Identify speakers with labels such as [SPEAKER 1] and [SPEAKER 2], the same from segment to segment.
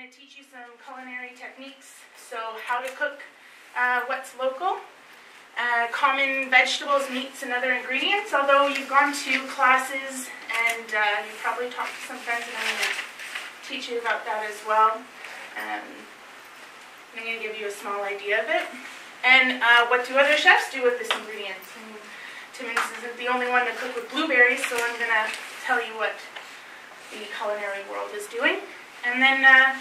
[SPEAKER 1] to teach you some culinary techniques. So how to cook uh, what's local, uh, common vegetables, meats, and other ingredients. Although you've gone to classes and uh, you've probably talked to some friends and I'm going to teach you about that as well. Um, I'm going to give you a small idea of it. And uh, what do other chefs do with this ingredient? And Timmins isn't the only one to cook with blueberries, so I'm going to tell you what the culinary world is doing. And then uh,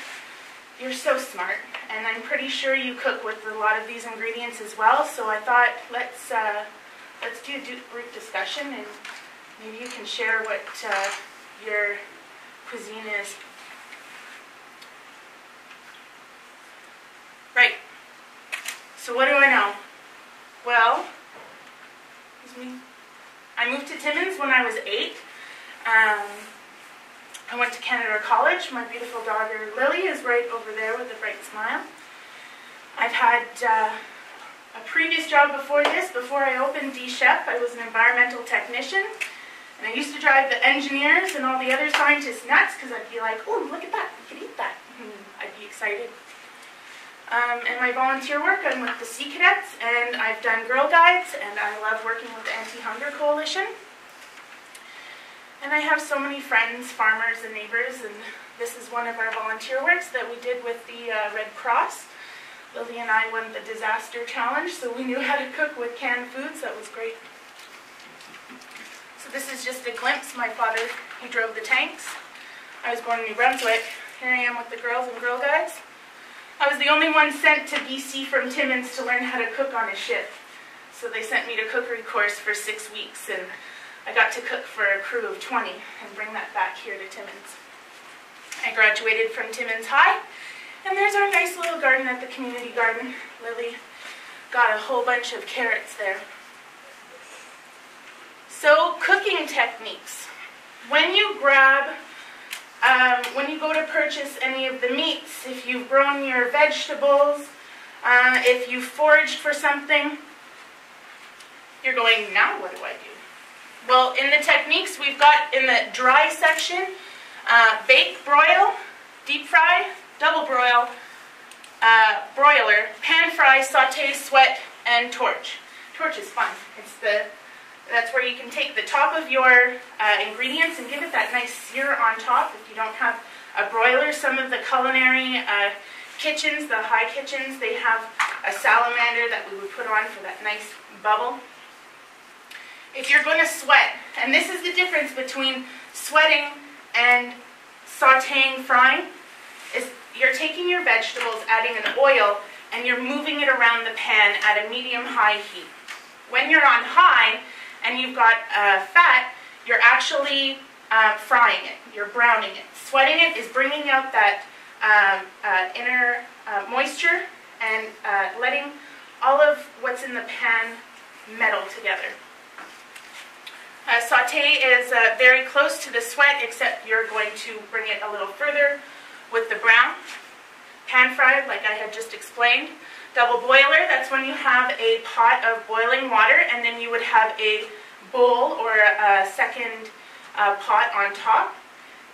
[SPEAKER 1] you're so smart, and I'm pretty sure you cook with a lot of these ingredients as well. So I thought let's uh, let's do a group discussion, and maybe you can share what uh, your cuisine is. Right. So what do I know? Well, I moved to Timmins when I was eight. Um, I went to Canada College. My beautiful daughter Lily is right over there with a bright smile. I've had uh, a previous job before this. Before I opened D Chef, I was an environmental technician. And I used to drive the engineers and all the other scientists nuts because I'd be like, oh, look at that, we could eat that. And I'd be excited. Um, and my volunteer work, I'm with the Sea Cadets, and I've done Girl Guides, and I love working with the Anti-Hunger Coalition. And I have so many friends, farmers and neighbors, and this is one of our volunteer works that we did with the uh, Red Cross. Lily and I won the disaster challenge, so we knew how to cook with canned foods. That was great. So this is just a glimpse. My father, he drove the tanks. I was born in New Brunswick. Here I am with the girls and Girl Guides. I was the only one sent to BC from Timmins to learn how to cook on a ship. So they sent me to cookery course for six weeks, and I got to cook for a crew of 20 and bring that back here to Timmins. I graduated from Timmins High, and there's our nice little garden at the community garden. Lily got a whole bunch of carrots there. So, cooking techniques. When you grab, um, when you go to purchase any of the meats, if you've grown your vegetables, uh, if you foraged for something, you're going, now what do I do? Well, in the techniques, we've got in the dry section, uh, bake, broil, deep fry, double broil, uh, broiler, pan fry, saute, sweat, and torch. Torch is fun. It's the that's where you can take the top of your uh, ingredients and give it that nice sear on top. If you don't have a broiler, some of the culinary uh, kitchens, the high kitchens, they have a salamander that we would put on for that nice bubble if you're going to sweat, and this is the difference between sweating and sauteing, frying, is you're taking your vegetables, adding an oil, and you're moving it around the pan at a medium-high heat. When you're on high and you've got uh, fat, you're actually uh, frying it, you're browning it. Sweating it is bringing out that um, uh, inner uh, moisture and uh, letting all of what's in the pan meddle together. Uh, saute is uh, very close to the sweat, except you're going to bring it a little further with the brown. Pan fry, like I had just explained. Double boiler, that's when you have a pot of boiling water, and then you would have a bowl or a second uh, pot on top.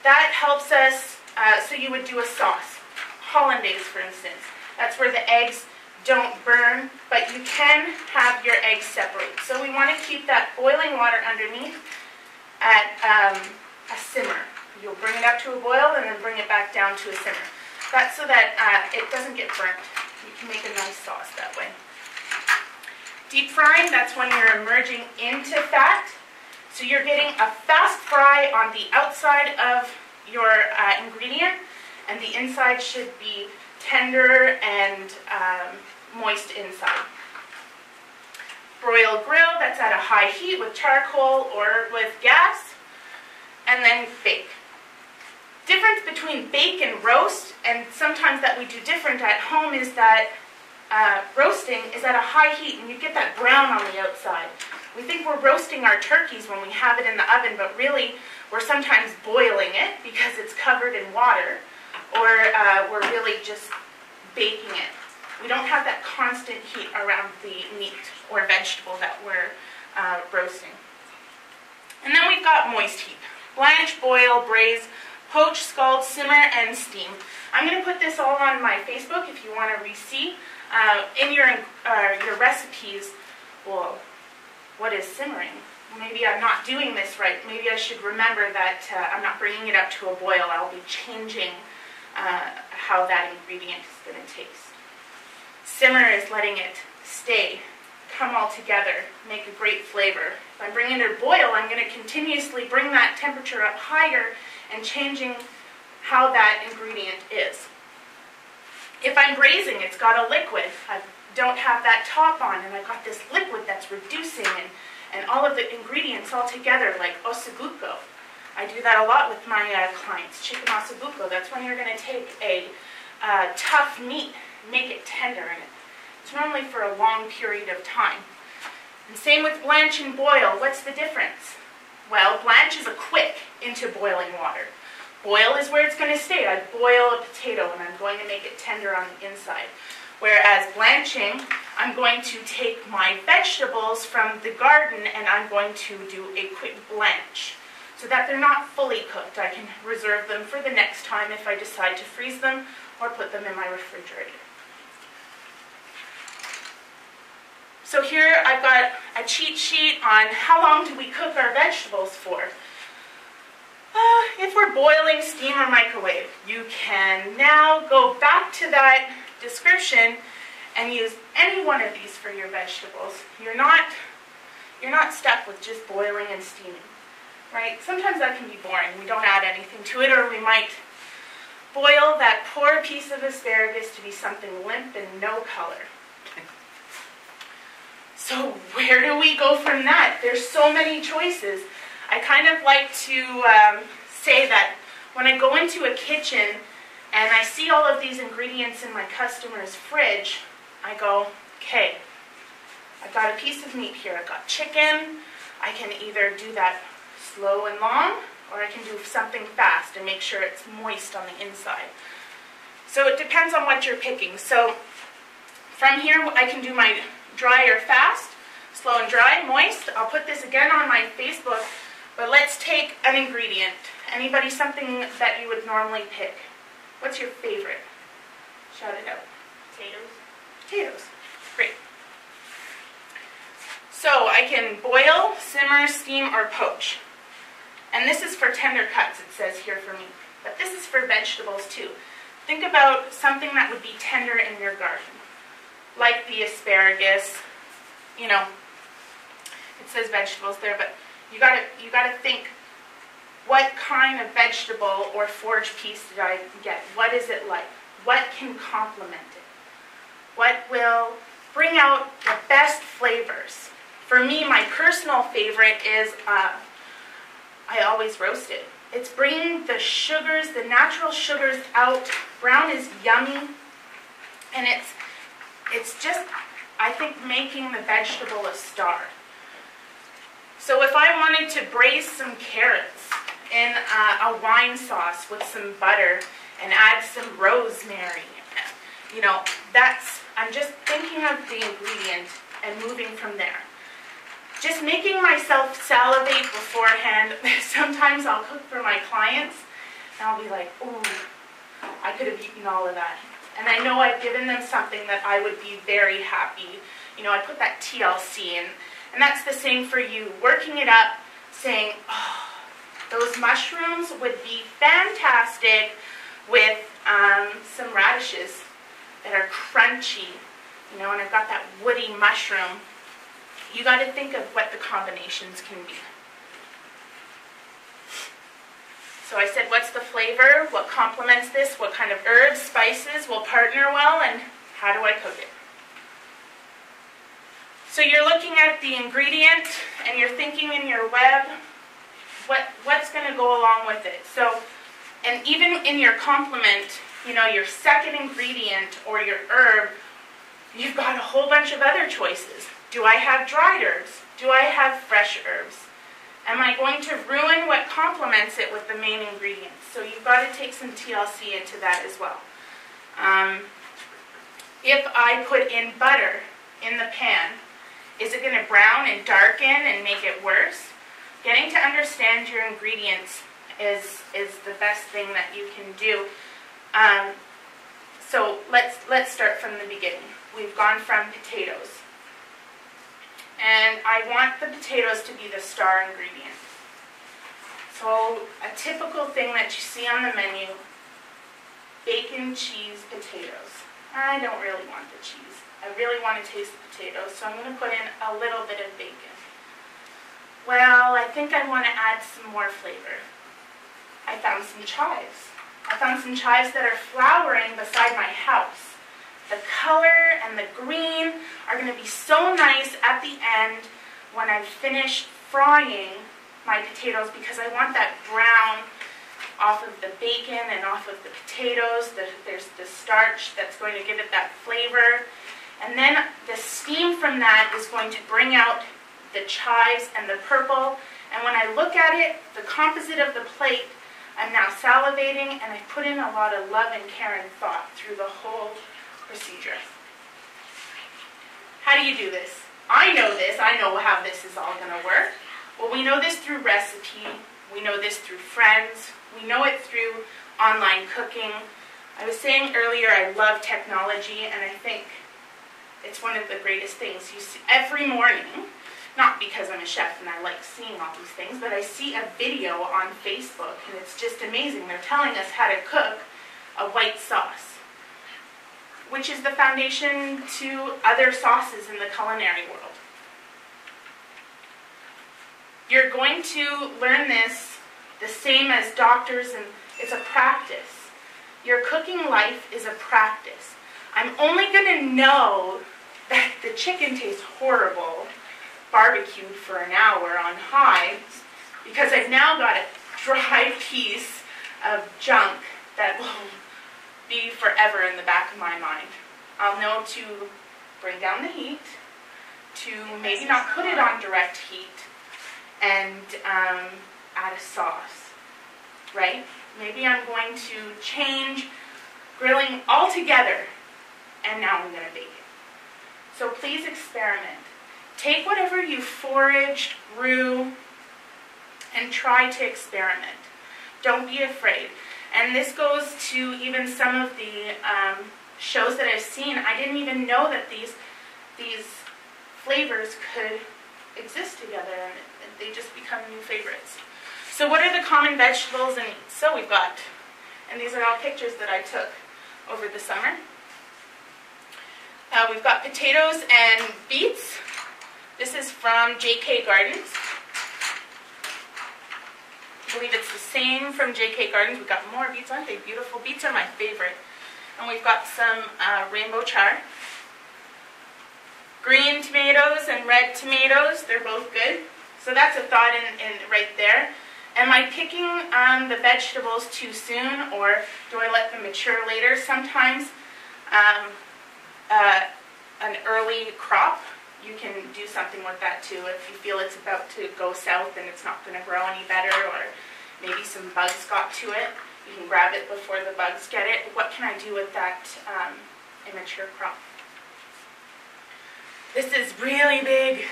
[SPEAKER 1] That helps us, uh, so you would do a sauce. Hollandaise, for instance. That's where the eggs don't burn, but you can have your eggs separate. So we want to keep that boiling water underneath at um, a simmer. You'll bring it up to a boil and then bring it back down to a simmer. That's so that uh, it doesn't get burnt. You can make a nice sauce that way. Deep frying, that's when you're emerging into fat. So you're getting a fast fry on the outside of your uh, ingredient, and the inside should be tender and um, moist inside. Broil grill, that's at a high heat with charcoal or with gas, and then bake. Difference between bake and roast, and sometimes that we do different at home, is that uh, roasting is at a high heat and you get that brown on the outside. We think we're roasting our turkeys when we have it in the oven, but really we're sometimes boiling it because it's covered in water, or uh, we're really just baking it. We don't have that constant heat around the meat or vegetable that we're uh, roasting. And then we've got moist heat. Blanch, boil, braise, poach, scald, simmer, and steam. I'm going to put this all on my Facebook if you want to re-see. Uh, in your, uh, your recipes, well, what is simmering? Maybe I'm not doing this right. Maybe I should remember that uh, I'm not bringing it up to a boil. I'll be changing uh, how that ingredient is going to taste. Simmer is letting it stay, come all together, make a great flavor. If I'm bringing it to boil, I'm going to continuously bring that temperature up higher and changing how that ingredient is. If I'm braising, it's got a liquid. I don't have that top on, and I've got this liquid that's reducing and, and all of the ingredients all together, like ossobuco. I do that a lot with my uh, clients, chicken ossobuco. That's when you're going to take a uh, tough meat, make it tender, and it's normally for a long period of time. And same with blanch and boil. What's the difference? Well, blanch is a quick into boiling water. Boil is where it's going to stay. I boil a potato and I'm going to make it tender on the inside. Whereas blanching, I'm going to take my vegetables from the garden and I'm going to do a quick blanch so that they're not fully cooked. I can reserve them for the next time if I decide to freeze them or put them in my refrigerator. So here I've got a cheat sheet on how long do we cook our vegetables for. Uh, if we're boiling, steam, or microwave, you can now go back to that description and use any one of these for your vegetables. You're not, you're not stuck with just boiling and steaming, right? Sometimes that can be boring. We don't add anything to it, or we might boil that poor piece of asparagus to be something limp and no color. So where do we go from that? There's so many choices. I kind of like to um, say that when I go into a kitchen and I see all of these ingredients in my customer's fridge, I go, okay, I've got a piece of meat here. I've got chicken. I can either do that slow and long, or I can do something fast and make sure it's moist on the inside. So it depends on what you're picking. So from here, I can do my dry or fast, slow and dry, moist. I'll put this again on my Facebook but let's take an ingredient. Anybody something that you would normally pick? What's your favorite? Shout it out.
[SPEAKER 2] Potatoes.
[SPEAKER 1] Potatoes. Great. So I can boil, simmer, steam, or poach. And this is for tender cuts, it says here for me. But this is for vegetables too. Think about something that would be tender in your garden. Like the asparagus, you know, it says vegetables there, but you gotta, you gotta think, what kind of vegetable or forage piece did I get? What is it like? What can complement it? What will bring out the best flavors? For me, my personal favorite is, uh, I always roast it. It's bringing the sugars, the natural sugars out. Brown is yummy. And it's, it's just, I think, making the vegetable a star. So if I wanted to braise some carrots in uh, a wine sauce with some butter and add some rosemary, you know, that's, I'm just thinking of the ingredient and moving from there. Just making myself salivate beforehand. Sometimes I'll cook for my clients and I'll be like, ooh, I could have eaten all of that. And I know I've given them something that I would be very happy. You know, I put that TLC in and that's the same for you. Working it up, saying, oh, those mushrooms would be fantastic with um, some radishes that are crunchy, you know, and I've got that woody mushroom. You got to think of what the combinations can be. So I said, what's the flavor? What complements this? What kind of herbs, spices will partner well? And how do I cook it? So you're looking at the ingredient and you're thinking in your web, what, what's going to go along with it. So, and even in your complement, you know, your second ingredient or your herb, you've got a whole bunch of other choices. Do I have dried herbs? Do I have fresh herbs? Am I going to ruin what complements it with the main ingredients? So you've got to take some TLC into that as well. Um, if I put in butter in the pan, is it going to brown and darken and make it worse? Getting to understand your ingredients is, is the best thing that you can do. Um, So let's, let's start from the beginning. We've gone from potatoes. And I want the potatoes to be the star ingredient. So a typical thing that you see on the menu, bacon, cheese, potatoes. I don't really want the cheese. I really want to taste the potatoes, so I'm going to put in a little bit of bacon. Well, I think I want to add some more flavor. I found some chives. I found some chives that are flowering beside my house. The color and the green are going to be so nice at the end when I've finished frying my potatoes because I want that brown off of the bacon and off of the potatoes. there's the starch that's going to give it that flavor. And then the steam from that is going to bring out the chives and the purple. And when I look at it, the composite of the plate, I'm now salivating and I put in a lot of love and care and thought through the whole procedure. How do you do this? I know this. I know how this is all going to work. Well, we know this through recipe. We know this through friends. We know it through online cooking. I was saying earlier I love technology, and I think it's one of the greatest things. You see, every morning, not because I'm a chef and I like seeing all these things, but I see a video on Facebook, and it's just amazing. They're telling us how to cook a white sauce, which is the foundation to other sauces in the culinary world. You're going to learn this the same as doctors, and it's a practice. Your cooking life is a practice. I'm only going to know that the chicken tastes horrible barbecued for an hour on high because I've now got a dry piece of junk that will be forever in the back of my mind. I'll know to bring down the heat, to maybe not put it on direct heat, and um, add a sauce, right? Maybe I'm going to change grilling altogether, and now I'm going to bake it. So please experiment. Take whatever you foraged, grew, and try to experiment. Don't be afraid. And this goes to even some of the um, shows that I've seen. I didn't even know that these these flavors could exist together, and they just become new favorites. So what are the common vegetables and so we've got, and these are all pictures that I took over the summer. Uh, we've got potatoes and beets. This is from JK Gardens. Believe it's the same from JK Gardens. We've got more beets, aren't they beautiful? Beets are my favorite. And we've got some uh, rainbow chard. Green tomatoes and red tomatoes, they're both good. So that's a thought in, in right there. Am I picking um, the vegetables too soon or do I let them mature later? Sometimes um, uh, an early crop, you can do something with that too. If you feel it's about to go south and it's not going to grow any better or maybe some bugs got to it, you can grab it before the bugs get it. What can I do with that um, immature crop? This is really big.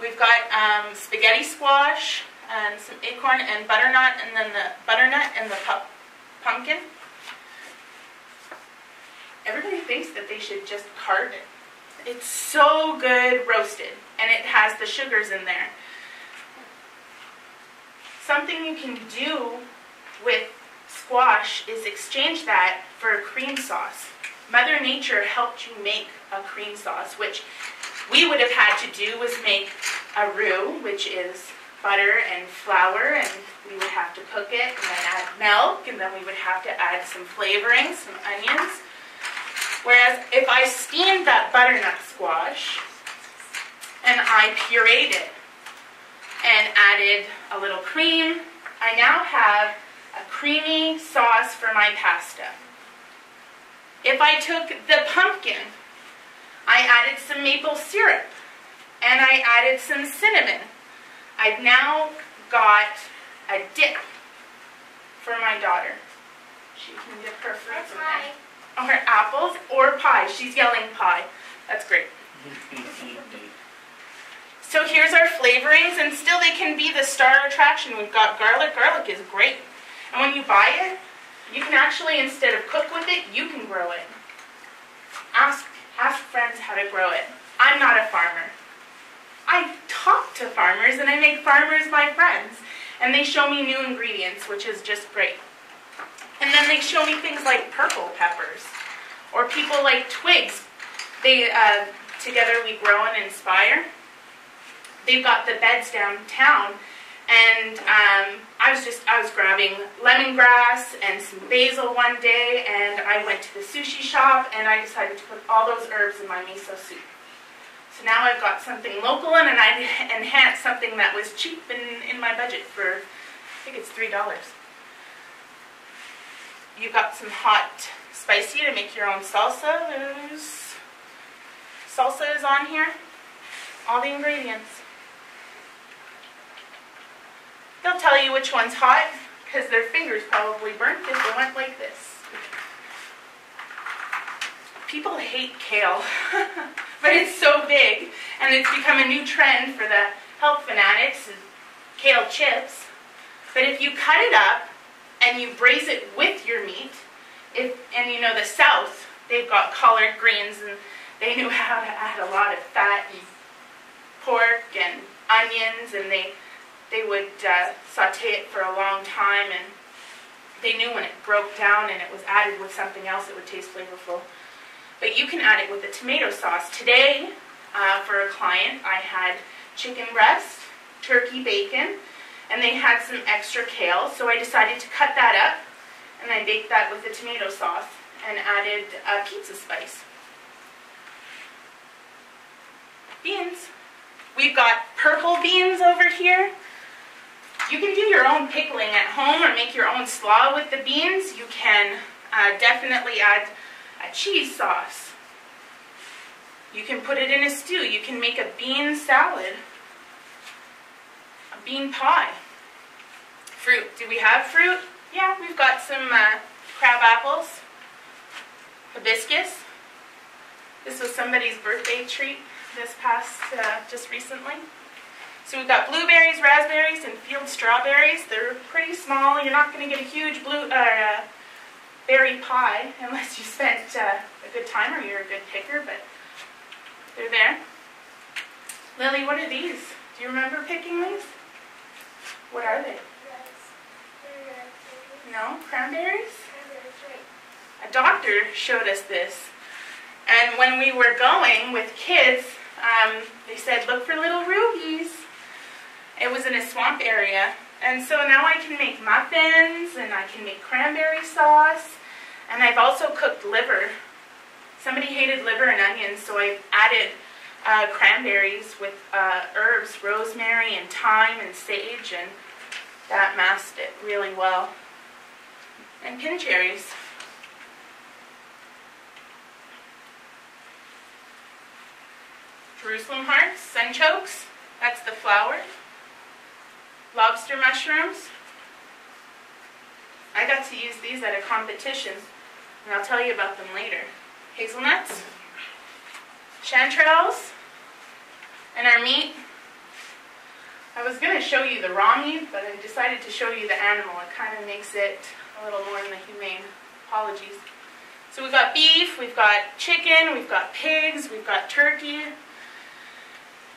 [SPEAKER 1] We've got um, spaghetti squash and some acorn and butternut and then the butternut and the pu pumpkin. Everybody thinks that they should just carve it. It's so good roasted and it has the sugars in there. Something you can do with squash is exchange that for a cream sauce. Mother Nature helped you make a cream sauce, which we would have had to do was make a roux, which is butter and flour, and we would have to cook it and then add milk, and then we would have to add some flavoring, some onions. Whereas if I steamed that butternut squash and I pureed it and added a little cream, I now have a creamy sauce for my pasta. If I took the pumpkin, I added some maple syrup, and I added some cinnamon. I've now got a dip for my daughter. She can dip her fruits in there. Or her apples or pie. She's yelling pie. That's great. so here's our flavorings, and still they can be the star attraction. We've got garlic. Garlic is great. And when you buy it, You can actually, instead of cook with it, you can grow it. Ask, ask friends how to grow it. I'm not a farmer. I talk to farmers and I make farmers my friends. And they show me new ingredients, which is just great. And then they show me things like purple peppers. Or people like twigs. They, uh, together we grow and inspire. They've got the beds downtown and um, I was just, I was grabbing lemongrass and some basil one day, and I went to the sushi shop, and I decided to put all those herbs in my miso soup. So now I've got something local, and, and I enhanced something that was cheap in, in my budget for, I think it's $3. You've got some hot spicy to make your own salsa. There's salsa is on here. All the ingredients. They'll tell you which one's hot because their fingers probably burnt if they went like this. People hate kale, but it's so big and it's become a new trend for the health fanatics, kale chips. But if you cut it up and you braise it with your meat, if, and you know the South, they've got collard greens and they knew how to add a lot of fat and pork and onions and they they would uh, saute it for a long time and they knew when it broke down and it was added with something else it would taste flavorful. But you can add it with a tomato sauce. Today, uh, for a client, I had chicken breast, turkey bacon, and they had some extra kale, so I decided to cut that up and I baked that with the tomato sauce and added a pizza spice. Beans. We've got purple beans over here. You can do your own pickling at home or make your own slaw with the beans. You can uh, definitely add a cheese sauce. You can put it in a stew. You can make a bean salad, a bean pie. Fruit. Do we have fruit? Yeah, we've got some uh, crab apples, hibiscus. This was somebody's birthday treat this past, uh, just recently. So we've got blueberries, raspberries, and field strawberries. They're pretty small. You're not going to get a huge blue uh, berry pie unless you spent uh, a good time or you're a good picker, but they're there. Lily, what are these? Do you remember picking these? What are they? No? Cranberries? A doctor showed us this. And when we were going with kids, um, they said, look for little rubies. It was in a swamp area. And so now I can make muffins and I can make cranberry sauce. And I've also cooked liver. Somebody hated liver and onions, so I added uh, cranberries with uh, herbs, rosemary and thyme and sage, and that masked it really well. And pin cherries. Jerusalem hearts, sunchokes, that's the flower lobster mushrooms. I got to use these at a competition, and I'll tell you about them later. Hazelnuts, chanterelles, and our meat. I was going to show you the raw meat, but I decided to show you the animal. It kind of makes it a little more in the humane. Apologies. So we've got beef, we've got chicken, we've got pigs, we've got turkey.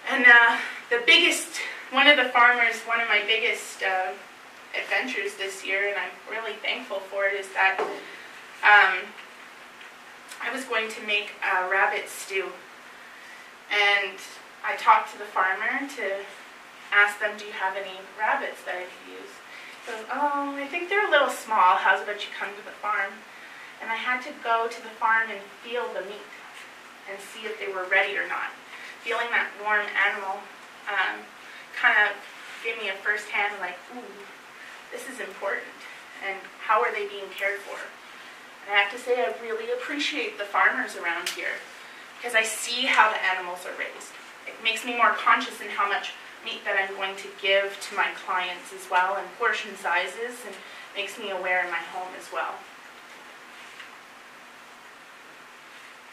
[SPEAKER 1] And uh, the biggest one of the farmers, one of my biggest uh, adventures this year, and I'm really thankful for it, is that um, I was going to make a rabbit stew. And I talked to the farmer to ask them, do you have any rabbits that I could use? Goes, oh, I think they're a little small. How's about you come to the farm? And I had to go to the farm and feel the meat and see if they were ready or not. Feeling that warm animal um, kind of gave me a first-hand like, ooh, this is important, and how are they being cared for? And I have to say I really appreciate the farmers around here because I see how the animals are raised. It makes me more conscious in how much meat that I'm going to give to my clients as well and portion sizes and makes me aware in my home as well.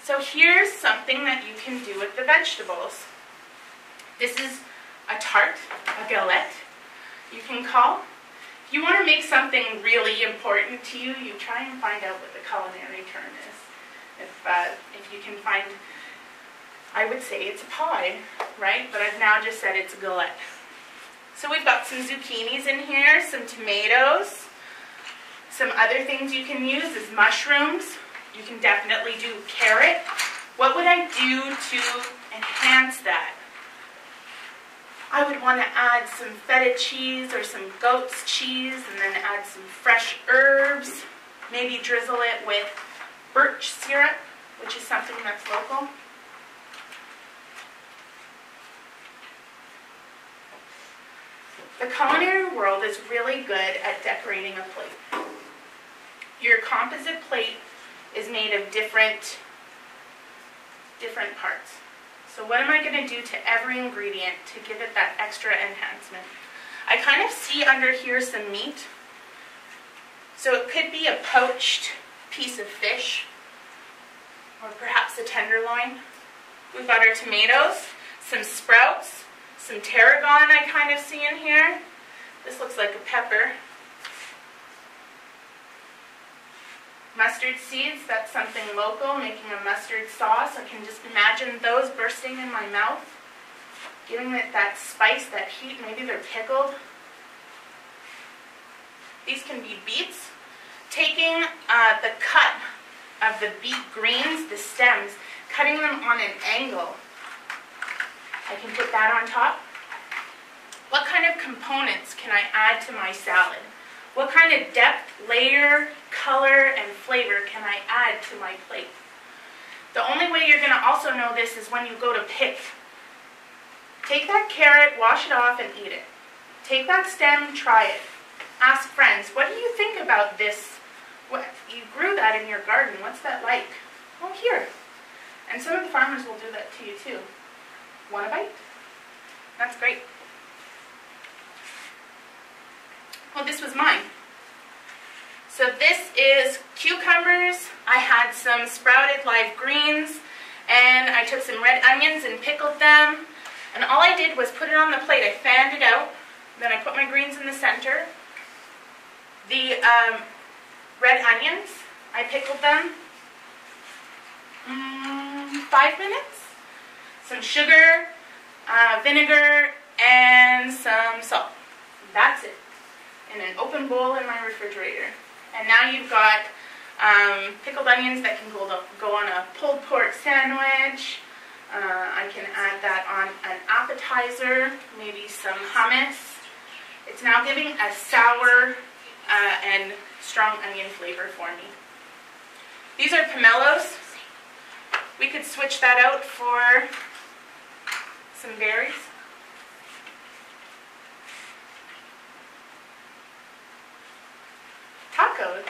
[SPEAKER 1] So here's something that you can do with the vegetables. This is a tart, a galette, you can call. If you want to make something really important to you, you try and find out what the culinary term is. If, uh, if you can find, I would say it's a pie, right? But I've now just said it's a galette. So we've got some zucchinis in here, some tomatoes. Some other things you can use is mushrooms. You can definitely do carrot. What would I do to enhance that? I would want to add some feta cheese or some goat's cheese and then add some fresh herbs. Maybe drizzle it with birch syrup, which is something that's local. The culinary world is really good at decorating a plate. Your composite plate is made of different, different parts. So what am I going to do to every ingredient to give it that extra enhancement? I kind of see under here some meat. So it could be a poached piece of fish or perhaps a tenderloin. We've got our tomatoes, some sprouts, some tarragon I kind of see in here. This looks like a pepper. Mustard seeds, that's something local, making a mustard sauce. I can just imagine those bursting in my mouth, giving it that spice, that heat. Maybe they're pickled. These can be beets. Taking uh, the cut of the beet greens, the stems, cutting them on an angle I can put that on top. What kind of components can I add to my salad? What kind of depth, layer, color, and flavor can I add to my plate? The only way you're going to also know this is when you go to pick. Take that carrot, wash it off, and eat it. Take that stem, try it. Ask friends, what do you think about this? What, you grew that in your garden. What's that like? Oh, here. And some of the farmers will do that to you too. Want a bite? That's great. Well, this was mine. So this is cucumbers. I had some sprouted live greens, and I took some red onions and pickled them. And all I did was put it on the plate. I fanned it out. Then I put my greens in the center. The um, red onions, I pickled them. Mm, five minutes some sugar, uh, vinegar, and some salt. That's it. In an open bowl in my refrigerator. And now you've got um, pickled onions that can go, go on a pulled pork sandwich. Uh, I can add that on an appetizer, maybe some hummus. It's now giving a sour uh, and strong onion flavor for me. These are pomelos. We could switch that out for some berries. Tacos.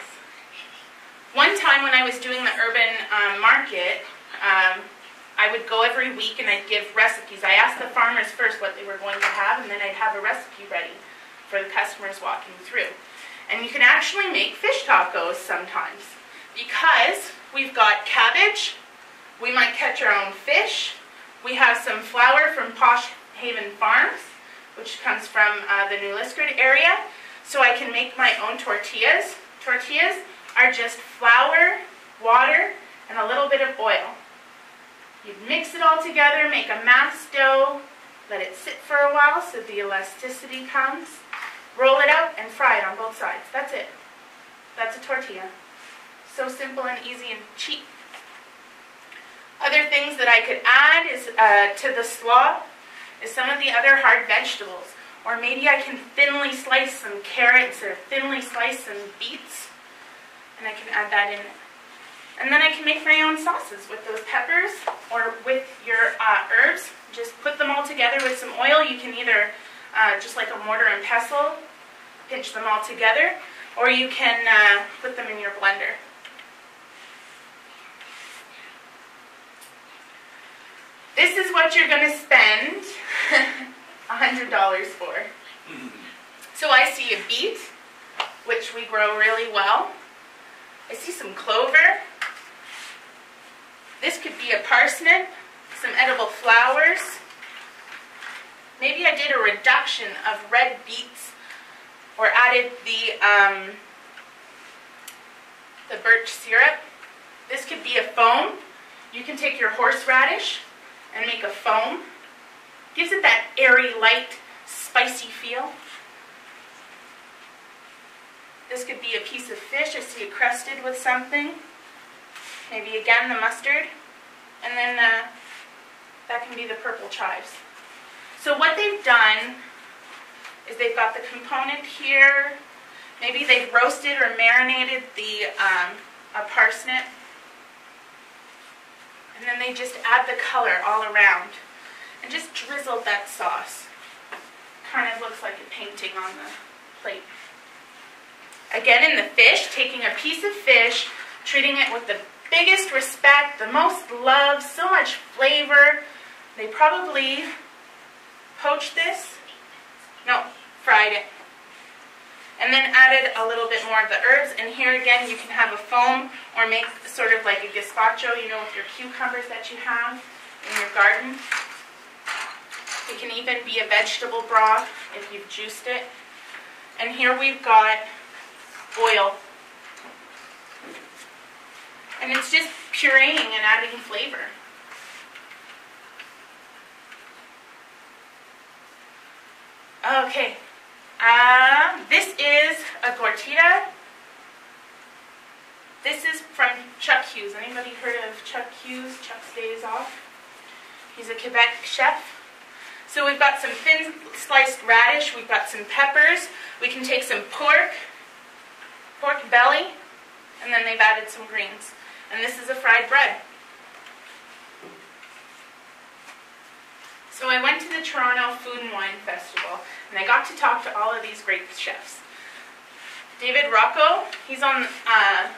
[SPEAKER 1] One time when I was doing the urban um, market, um, I would go every week and I'd give recipes. I asked the farmers first what they were going to have, and then I'd have a recipe ready for the customers walking through. And you can actually make fish tacos sometimes because we've got cabbage, we might catch our own fish, we have some flour from Posh Haven Farms, which comes from uh, the New Liskeard area. So I can make my own tortillas. Tortillas are just flour, water, and a little bit of oil. You mix it all together, make a mass dough, let it sit for a while so the elasticity comes. Roll it out and fry it on both sides. That's it. That's a tortilla. So simple and easy and cheap. Other things that I could add is uh, to the slaw is some of the other hard vegetables. Or maybe I can thinly slice some carrots or thinly slice some beets. And I can add that in. And then I can make my own sauces with those peppers or with your uh, herbs. Just put them all together with some oil. You can either, uh, just like a mortar and pestle, pinch them all together. Or you can uh, put them in your blender. This is what you're going to spend $100 for. So I see a beet, which we grow really well. I see some clover. This could be a parsnip, some edible flowers. Maybe I did a reduction of red beets or added the, um, the birch syrup. This could be a foam. You can take your horseradish and make a foam. Gives it that airy, light, spicy feel. This could be a piece of fish. I see it crusted with something. Maybe again the mustard. And then uh, that can be the purple chives. So what they've done is they've got the component here. Maybe they've roasted or marinated the um, a parsnip. And then they just add the color all around. And just drizzled that sauce. Kind of looks like a painting on the plate. Again, in the fish, taking a piece of fish, treating it with the biggest respect, the most love, so much flavor. They probably poached this. No, fried it. And then added a little bit more of the herbs. And here again, you can have a foam or make sort of like a gazpacho, you know, with your cucumbers that you have in your garden. It can even be a vegetable broth if you've juiced it. And here we've got oil. And it's just pureeing and adding flavor. Okay, um, this is a gordita. This is from Chuck Hughes. Anybody heard of Chuck Hughes? Chuck's Days Off. He's a Quebec chef. So we've got some thin sliced radish. We've got some peppers. We can take some pork, pork belly, and then they've added some greens. And this is a fried bread. So I went to the Toronto Food and Wine Festival, and I got to talk to all of these great chefs. David Rocco, he's on, uh,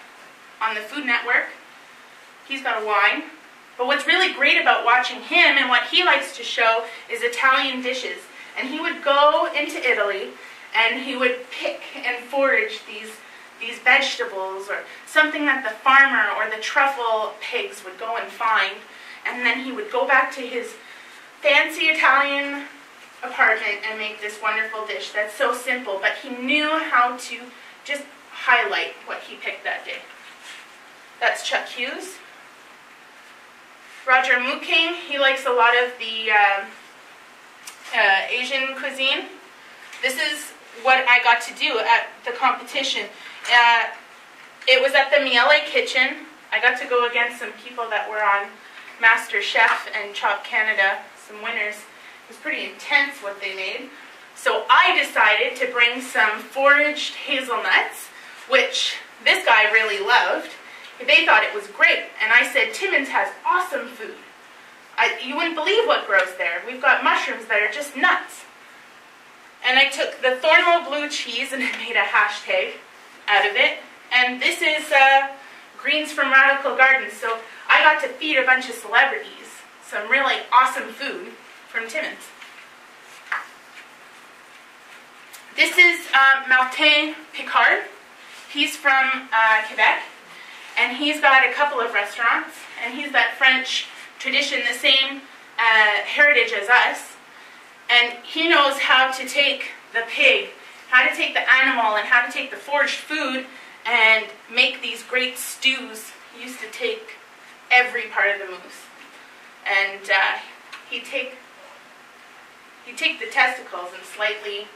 [SPEAKER 1] on the Food Network. He's got a wine. But what's really great about watching him and what he likes to show is Italian dishes. And he would go into Italy and he would pick and forage these these vegetables or something that the farmer or the truffle pigs would go and find. And then he would go back to his fancy Italian apartment and make this wonderful dish that's so simple, but he knew how to just highlight what he picked that day. That's Chuck Hughes. Roger Mooking, he likes a lot of the uh, uh, Asian cuisine. This is what I got to do at the competition. Uh, it was at the Miele Kitchen. I got to go against some people that were on Master Chef and Chopped Canada, some winners. It was pretty intense what they made. So I decided to bring some foraged hazelnuts, which this guy really loved. They thought it was great. And I said, Timmins has awesome food. I, you wouldn't believe what grows there. We've got mushrooms that are just nuts. And I took the Thornloe blue cheese and I made a hashtag out of it. And this is uh, greens from Radical Gardens. So I got to feed a bunch of celebrities some really awesome food from Timmins. This is uh, Martin Picard. He's from uh, Quebec, and he's got a couple of restaurants, and he's that French tradition, the same uh, heritage as us, and he knows how to take the pig, how to take the animal, and how to take the foraged food and make these great stews. He used to take every part of the moose and uh, he'd take he'd take the testicles and slightly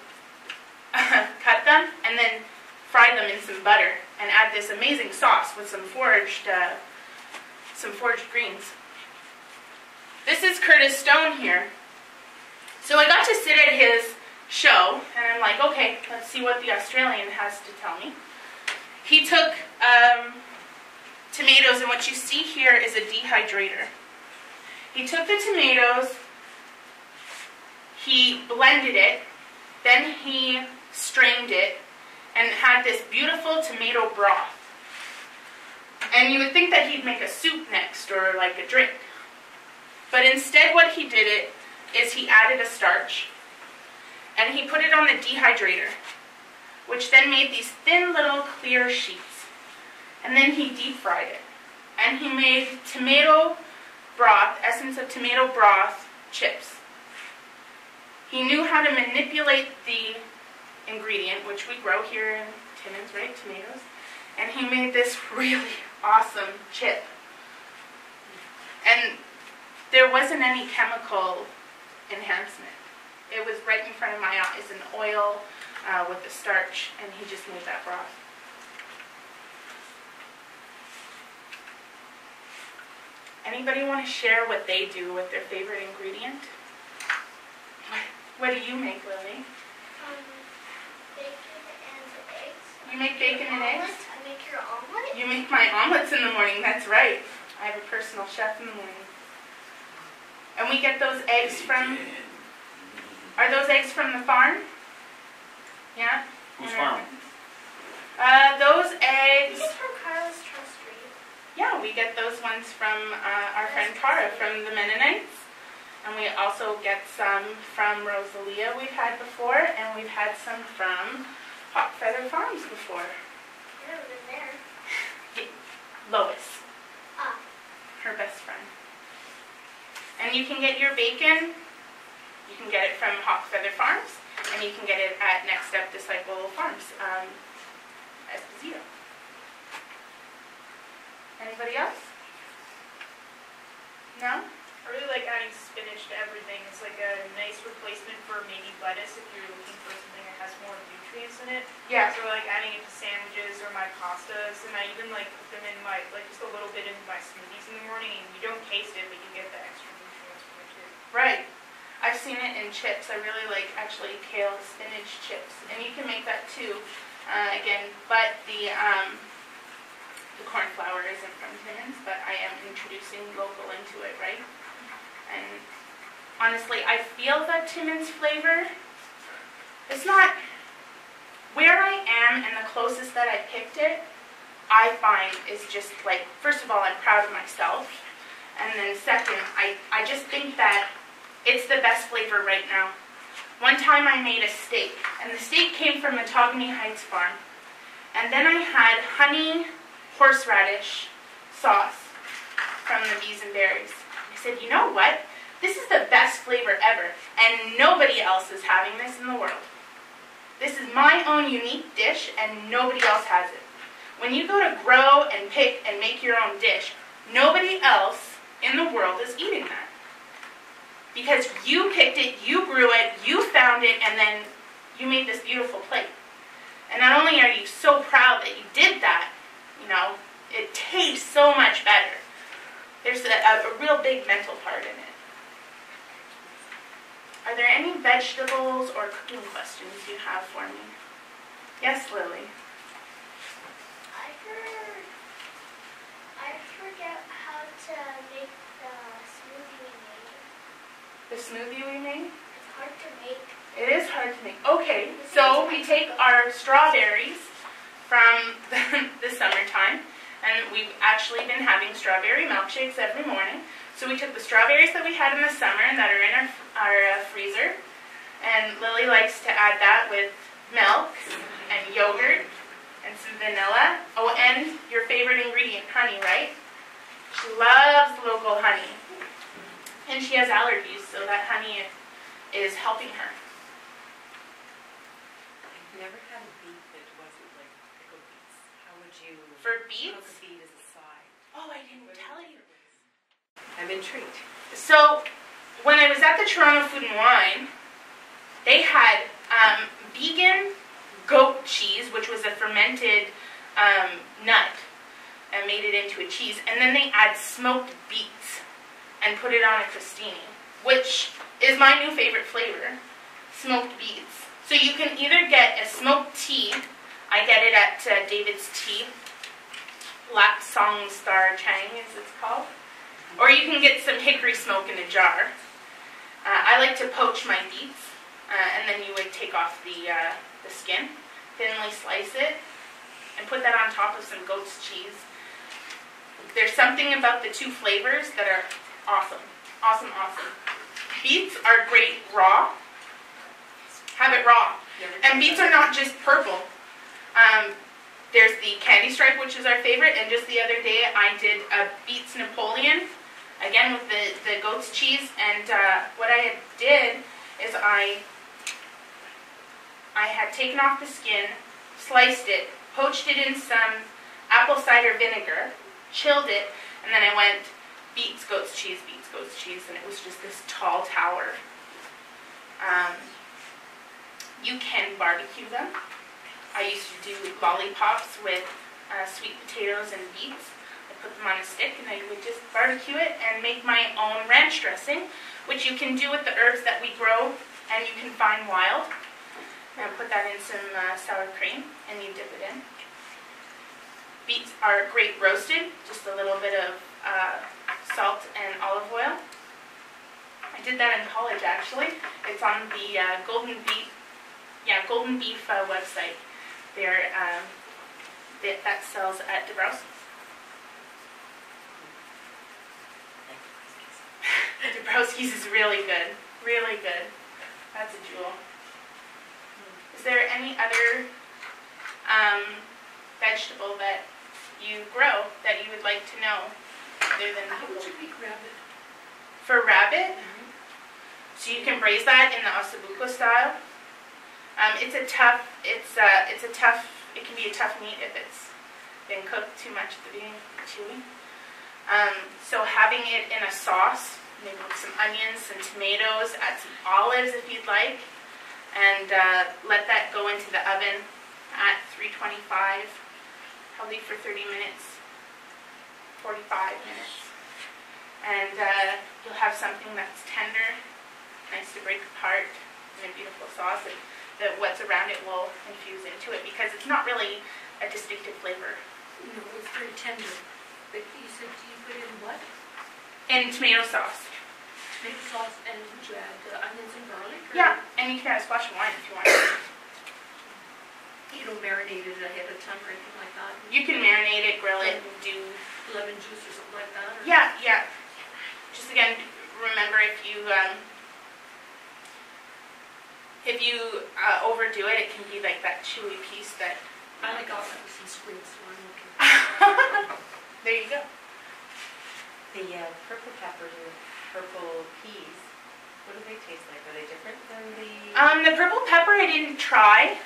[SPEAKER 1] cut them and then fry them in some butter and add this amazing sauce with some foraged uh, some foraged greens. This is Curtis Stone here. So I got to sit at his show and I'm like, okay, let's see what the Australian has to tell me. He took um, tomatoes and what you see here is a dehydrator. He took the tomatoes, he blended it, then he strained it, and had this beautiful tomato broth. And you would think that he'd make a soup next or like a drink. But instead what he did it is he added a starch and he put it on the dehydrator, which then made these thin little clear sheets. And then he deep fried it. And he made tomato broth, essence of tomato broth, chips. He knew how to manipulate the ingredient, which we grow here in Timmins, right? Tomatoes. And he made this really awesome chip. And there wasn't any chemical enhancement. It was right in front of my eyes, an oil uh, with the starch, and he just made that broth. Anybody want to share what they do with their favorite ingredient? What, what do you make, Lily?
[SPEAKER 2] Um, bacon and eggs.
[SPEAKER 1] You make bacon and eggs?
[SPEAKER 2] I make your omelet.
[SPEAKER 1] You make my omelets in the morning, that's right. I have a personal chef in the morning. And we get those eggs from, are those eggs from the farm? Yeah?
[SPEAKER 3] Whose farm?
[SPEAKER 1] Uh, those eggs,
[SPEAKER 2] is from Carlos Trust Street.
[SPEAKER 1] Yeah, we get those ones from uh, our friend Cara from the Mennonites. And we also get some from Rosalia we've had before, and we've had some from Hot Feather Farms before.
[SPEAKER 2] Been there.
[SPEAKER 1] Lois.
[SPEAKER 2] Ah.
[SPEAKER 1] her best friend. And you can get your bacon, you can get it from Hawk Feather Farms, and you can get it at Next Step Disciple Farms, um, Esposito. Anybody else? No?
[SPEAKER 4] I really like adding spinach to everything. It's like a nice replacement for maybe lettuce if you're looking for something that has more nutrients in it.
[SPEAKER 1] Yeah.
[SPEAKER 4] So I like adding it to sandwiches or my pastas, and I even like put them in my like just a little bit in my smoothies in the morning. And you don't taste it, but you get the extra nutrients from it too.
[SPEAKER 1] Right. I've seen it in chips. I really like actually kale spinach chips, and you can make that too. Uh, again, but the um, the corn flour isn't from Timmins, but I am introducing local into it, right? And honestly, I feel that Timmins flavor. It's not where I am, and the closest that I picked it. I find is just like first of all, I'm proud of myself, and then second, I I just think that it's the best flavor right now. One time I made a steak, and the steak came from Matogany Heights Farm. And then I had honey horseradish sauce from the Bees and Berries. I said, you know what? This is the best flavor ever, and nobody else is having this in the world. This is my own unique dish, and nobody else has it. When you go to grow and pick and make your own dish, nobody else in the world is eating that because you picked it, you grew it, you found it, and then you made this beautiful plate. And not only are you so proud that you did that, you know, it tastes so much better. There's a, a, real big mental part in it. Are there any vegetables or cooking questions you have for me? Yes, Lily.
[SPEAKER 2] I heard. I forget how to make the smoothie we made.
[SPEAKER 1] The smoothie we made?
[SPEAKER 2] It's hard to make.
[SPEAKER 1] It is hard to make. Okay, so we take our strawberries from the, the summertime, and we've actually been having strawberry milkshakes every morning. So we took the strawberries that we had in the summer and that are in our, our uh, freezer, and Lily likes to add that with milk and yogurt and some vanilla. Oh, and your favorite ingredient, honey, right? She loves local honey. And she has allergies, so that honey is helping her.
[SPEAKER 5] I've never had a beet that wasn't like pickled beets. How would you
[SPEAKER 1] For
[SPEAKER 5] cook
[SPEAKER 1] beets?
[SPEAKER 5] a beet a side?
[SPEAKER 1] Oh, I didn't tell you. This.
[SPEAKER 5] I'm intrigued.
[SPEAKER 1] So, when I was at the Toronto Food and Wine, they had um, vegan goat cheese, which was a fermented um, nut, and made it into a cheese. And then they add smoked beets and put it on a crostini, which is my new favorite flavor, smoked beets. So you can either get a smoked tea. I get it at uh, David's Tea. Lapsang Souchong, as it's called. Or you can get some hickory smoke in a jar. Uh, I like to poach my beets, uh, and then you would take off the, uh, the skin, thinly slice it, and put that on top of some goat's cheese. There's something about the two flavors that are awesome. Awesome, awesome. Beets are great raw. Have it raw. And beets are not just purple. Um, there's the candy stripe, which is our favorite, and just the other day I did a beets Napoleon, again with the, the goat's cheese. And uh, what I did is I I had taken off the skin, sliced it, poached it in some apple cider vinegar, chilled it, and then I went beets, goat's cheese, beets, goat's cheese, and it was just this tall tower. Um, you can barbecue them. I used to do lollipops with uh, sweet potatoes and beets. I put them on a stick and I would just barbecue it and make my own ranch dressing, which you can do with the herbs that we grow and you can find wild. And put that in some uh, sour cream and you dip it in. Beets are great roasted, just a little bit of uh, salt and olive oil. I did that in college actually. It's on the uh, Golden Beef, yeah, Golden Beef uh, website. There, um, that, that sells at DeBrowski's. DeBrowski's is really good, really good. That's a jewel. Is there any other um, vegetable that you grow that you would like to know other than
[SPEAKER 5] How would you make rabbit?
[SPEAKER 1] for rabbit? So you can braise that in the ossobuco style. Um, it's a tough, it's a, it's a tough, it can be a tough meat if it's been cooked too much at the beginning, chewy. Um, so having it in a sauce, maybe with some onions, some tomatoes, add some olives if you'd like, and uh, let that go into the oven at 325, probably for 30 minutes, 45 minutes. And uh, you'll have something that's tender, nice to break apart, and a beautiful sauce. And the, what's around it will infuse into it because it's not really a distinctive flavor.
[SPEAKER 5] No, it's very tender. But you said, do you put in what?
[SPEAKER 1] And tomato sauce.
[SPEAKER 5] Tomato sauce and would you add uh, onions and garlic? or
[SPEAKER 1] Yeah, and you can add a splash of wine if you want.
[SPEAKER 5] You don't marinate it ahead of time or anything like that?
[SPEAKER 1] You can marinate it, grill it, do.
[SPEAKER 5] Lemon juice or something like that? or-
[SPEAKER 1] Yeah, yeah. Just again, remember if you um, if you uh, overdo it, it can be like that chewy piece that.
[SPEAKER 5] I like all that with some squid, so I'm okay.
[SPEAKER 1] there you go.
[SPEAKER 3] The uh, purple peppers or purple peas, what do they taste like? Are they different than the?
[SPEAKER 1] Um, the purple pepper I didn't try,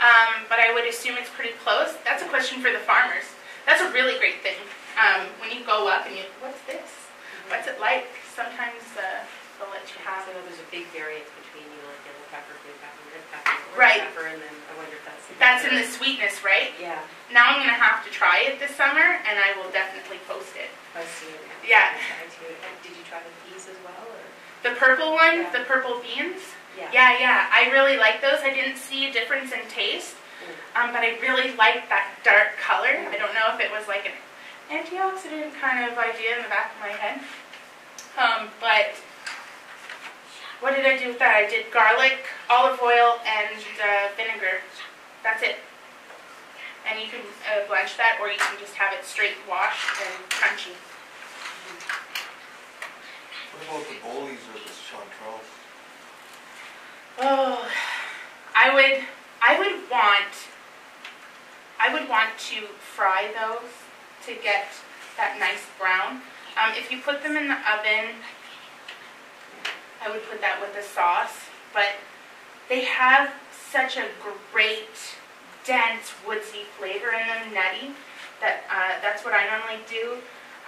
[SPEAKER 1] um, but I would assume it's pretty close. That's a question for the farmers. That's a really great thing. Um, when you go up and you, what's this? What's it like? Sometimes uh, they'll let you have
[SPEAKER 3] I
[SPEAKER 1] it.
[SPEAKER 3] know there's a big variance between, you know, like yellow pepper, green pepper, red pepper,
[SPEAKER 1] Right.
[SPEAKER 3] orange pepper, and then I wonder if that's.
[SPEAKER 1] That's in the sweetness, right?
[SPEAKER 3] Yeah,
[SPEAKER 1] Now I'm gonna have to try it this summer, and I will definitely post it.
[SPEAKER 3] I've seen it.
[SPEAKER 1] Yeah.
[SPEAKER 3] I. And did you try the peas as well, or?
[SPEAKER 1] The purple ones,
[SPEAKER 3] Yeah.
[SPEAKER 1] the purple beans.
[SPEAKER 3] Yeah.
[SPEAKER 1] Yeah, yeah, I really like those. I didn't see a difference in taste,
[SPEAKER 3] Mm.
[SPEAKER 1] um, but I really liked that dark color. I don't know if it was like an antioxidant kind of idea in the back of my head. Um, but what did I do with that? I did garlic, olive oil, and uh, vinegar. That's it. And you can uh, blanch that, or you can just have it straight washed and crunchy.
[SPEAKER 6] What about the boletes or the chanterelles?
[SPEAKER 1] Oh, I would, I would want, I would want to fry those to get that nice brown. Um, if you put them in the oven, I would put that with the sauce, but they have such a great, dense, woodsy flavor in them, nutty, that, uh, that's what I normally do.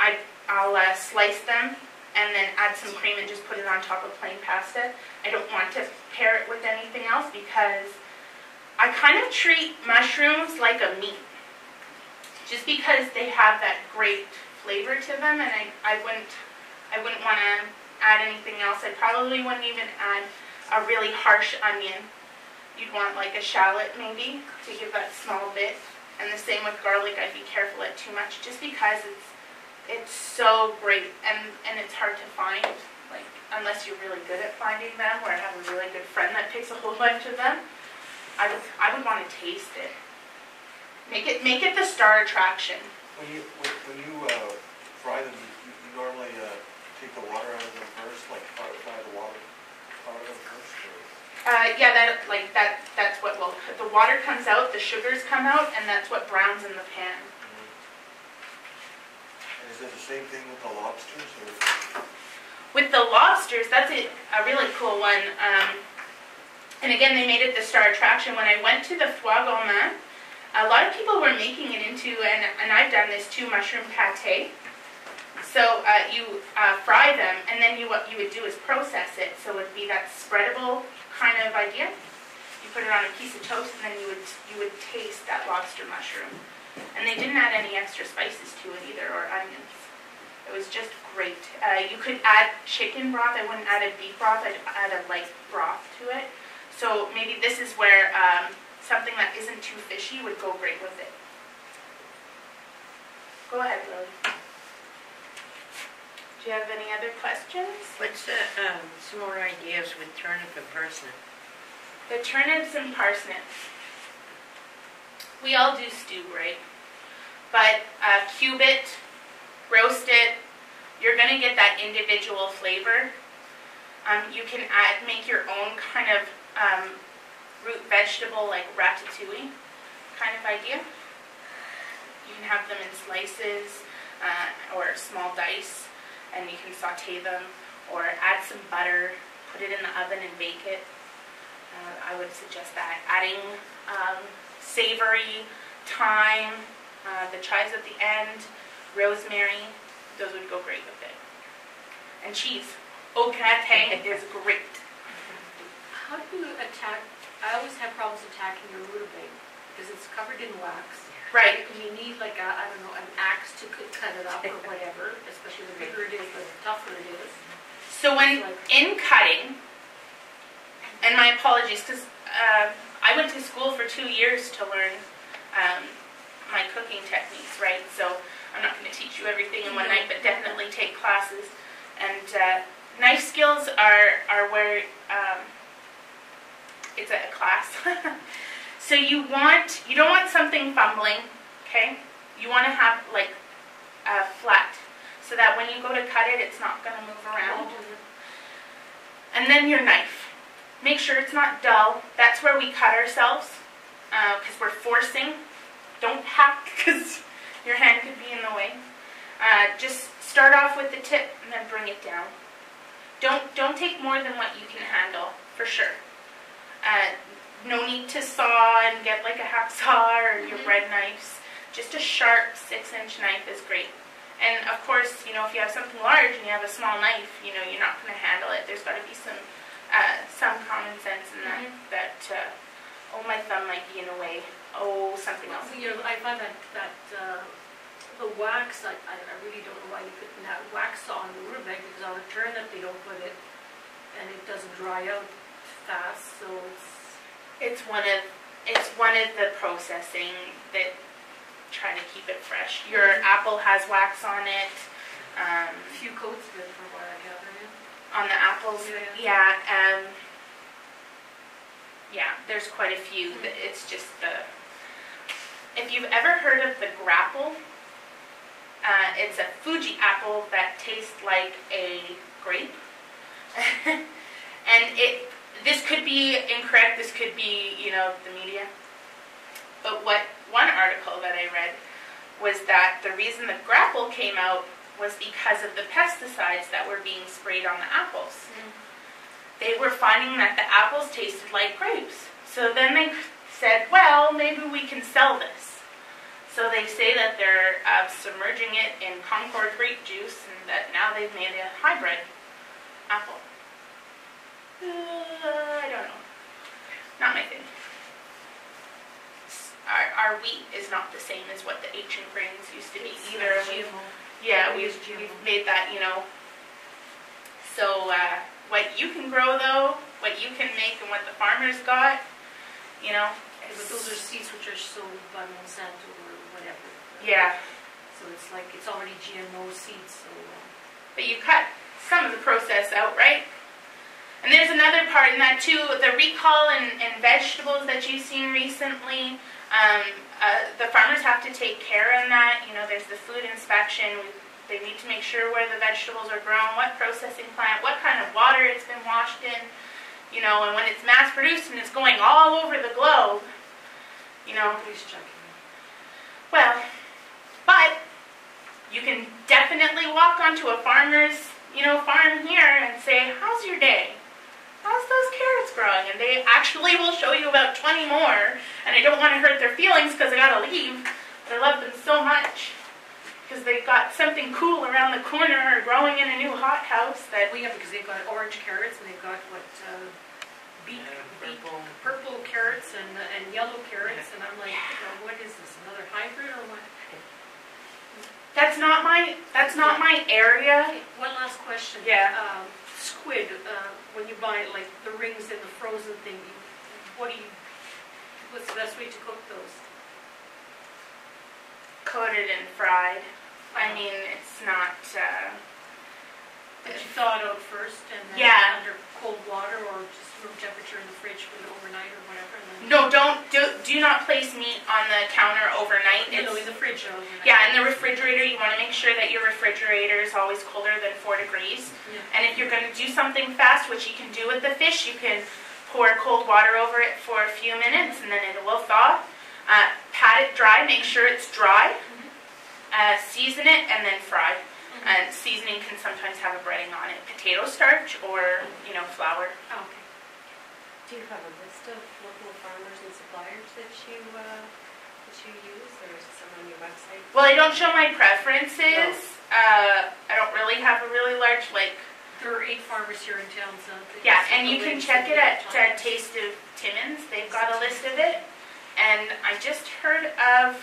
[SPEAKER 1] I, I'll, uh, slice them and then add some cream and just put it on top of plain pasta. I don't want to pair it with anything else because I kind of treat mushrooms like a meat. Just because they have that great flavor to them and I, I wouldn't I wouldn't want to add anything else. I probably wouldn't even add a really harsh onion. You'd want like a shallot maybe to give that small bit. And the same with garlic, I'd be careful at too much just because it's it's so great and, and it's hard to find. Like unless you're really good at finding them or have a really good friend that picks a whole bunch of them. I would I would want to taste it. Make it make it the star attraction.
[SPEAKER 6] When you, when you uh, fry them, you you normally uh, take the water out of them first, like fry the water out of them first? or-
[SPEAKER 1] Uh, yeah, that like that. That's what will. The water comes out, the sugars come out, and that's what browns in the pan.
[SPEAKER 6] And is it the same thing with the lobsters or?
[SPEAKER 1] With the lobsters, that's a, a really cool one. Um, And again, they made it the star attraction. When I went to the foie gourmand, a lot of people were making it into, and, and I've done this too, mushroom pate. So uh, you uh, fry them, and then you what you would do is process it. So it would be that spreadable kind of idea. You put it on a piece of toast, and then you would you would taste that lobster mushroom. And they didn't add any extra spices to it either, or onions. It was just great. Uh, you could add chicken broth. I wouldn't add a beef broth. I'd add a light broth to it. So maybe this is where um, something that isn't too fishy would go great with it. Go ahead, Lily. Do you have any other questions?
[SPEAKER 7] What's the, um, some more ideas with turnip and parsnip?
[SPEAKER 1] The turnips and parsnips. We all do stew, right? But uh, cube it, roast it. You're gonna get that individual flavor. Um, you can add, make your own kind of um, root vegetable, like ratatouille kind of idea. You can have them in slices uh, or small dice, and you can saute them or add some butter, put it in the oven and bake it. Uh, I would suggest that. Adding um, savory, thyme, uh, the chives at the end, rosemary, those would go great with it. And cheese. Au gratin is great.
[SPEAKER 5] How do you attack, I always have problems attacking a rutabaga because it's covered in wax.
[SPEAKER 1] Right.
[SPEAKER 5] And you need like a, I don't know, an axe to cut cut it up or whatever, especially the bigger it is, the tougher it is.
[SPEAKER 1] So when in cutting, and my apologies, because uh, I went to school for two years to learn um, my cooking techniques, right? So I'm not going to teach you everything in one night, but definitely take classes. And uh, knife skills are are where um, it's a class. so you want you don't want something fumbling, okay? You want to have like a flat, so that when you go to cut it, it's not going to move around. And then your knife. Make sure it's not dull. That's where we cut ourselves because we're forcing. Don't hack because your hand could be in the way. Uh, just start off with the tip and then bring it down. Don't don't take more than what you can handle for sure. Uh, no need to saw and get like a hacksaw or your
[SPEAKER 5] Mhm.
[SPEAKER 1] bread knives. Just a sharp six-inch knife is great. And of course, you know, if you have something large and you have a small knife, you know, you're not going to handle it. There's got to be some uh, some common sense in that. That uh, oh, my thumb might be in the way. Oh, something else.
[SPEAKER 5] So you're, I find that, that uh, the wax, I, I really don't know why you put that wax on the rutabaga because on a turnip they don't put it and it doesn't dry out fast, so it's,
[SPEAKER 1] It's one of it's one of the processing that trying to keep it fresh. Your apple has wax on it. Um,
[SPEAKER 5] a few coats of it from what I gather.
[SPEAKER 1] on the apples,
[SPEAKER 5] Yeah.
[SPEAKER 1] yeah. Um, yeah, there's quite a few. that It's just the. If you've ever heard of the grapple, uh, it's a Fuji apple that tastes like a grape, and it. This could be incorrect. This could be, you know, the media. But what one article that I read was that the reason the grapple came out was because of the pesticides that were being sprayed on the apples. They were finding that the apples tasted like grapes. So then they said, well, maybe we can sell this. So they say that they're uh, submerging it in Concord grape juice and that now they've made a hybrid apple. Uh, I don't know. Not my thing. Our, our wheat is not the same as what the ancient grains used to be either. and we've yeah, we've, we've made that, you know. So, uh, what you can grow though, what you can make and what the farmers got, you know.
[SPEAKER 5] But those are seeds which are sold by Monsanto or whatever.
[SPEAKER 1] Yeah,
[SPEAKER 5] So it's like, it's already GMO seeds, so. uh,
[SPEAKER 1] but you cut some of the process out, right? And there's another part in that too, the recall in, in vegetables that you've seen recently. Um, uh, the farmers have to take care in that. You know, there's the food inspection. They need to make sure where the vegetables are grown, what processing plant, what kind of water it's been washed in. You know, and when it's mass produced and it's going all over the globe, you know,
[SPEAKER 5] Nobody's checking.
[SPEAKER 1] well, but you can definitely walk onto a farmer's, you know, farm here and say, "How's your day?" How's those carrots growing? And they actually will show you about 20 more. And I don't want to hurt their feelings because I gotta leave. But I love them so much because they've got something cool around the corner or growing in a new hothouse that
[SPEAKER 5] We have, because they've got orange carrots and they've got what, uh, beet,
[SPEAKER 7] Yeah,
[SPEAKER 5] beet,
[SPEAKER 7] purple.
[SPEAKER 5] purple carrots and, and yellow carrots, and I'm like, you know, what is this, another hybrid or what?
[SPEAKER 1] that's not my that's not my area.
[SPEAKER 5] Okay, one last question.
[SPEAKER 1] Yeah.
[SPEAKER 5] Um, Squid, uh, when you buy like the rings and the frozen thing, you- what do you, what's the best way to cook those?
[SPEAKER 1] Coated and fried. I mean, it's not. Uh,
[SPEAKER 5] Did you thaw it out first and then
[SPEAKER 1] Yeah.
[SPEAKER 5] under cold water or just room temperature in the fridge for the overnight or whatever? and
[SPEAKER 1] no, don't do do not place meat on the counter overnight.
[SPEAKER 5] No,
[SPEAKER 1] It's-
[SPEAKER 5] in the fridge overnight.
[SPEAKER 1] Yeah, in the refrigerator, you want to make sure that your refrigerator is always colder than four degrees.
[SPEAKER 5] Yeah.
[SPEAKER 1] And if you're going to do something fast, which you can do with the fish, you can pour cold water over it for a few minutes and then it will thaw. Uh, pat it dry, make sure it's dry. Uh, season it and then fry. And seasoning can sometimes have a breading on it, potato starch or you know flour.
[SPEAKER 5] Oh, Okay.
[SPEAKER 3] Do you have a list of local farmers and suppliers that you, uh, that you use, or is it some on your website?
[SPEAKER 1] Well, I don't show my preferences. Uh, I don't really have a really large like
[SPEAKER 5] There are eight farmers here in town, so.
[SPEAKER 1] Yeah, and you can check it at uh. Taste of Timmins. They've got a list of it. And I just heard of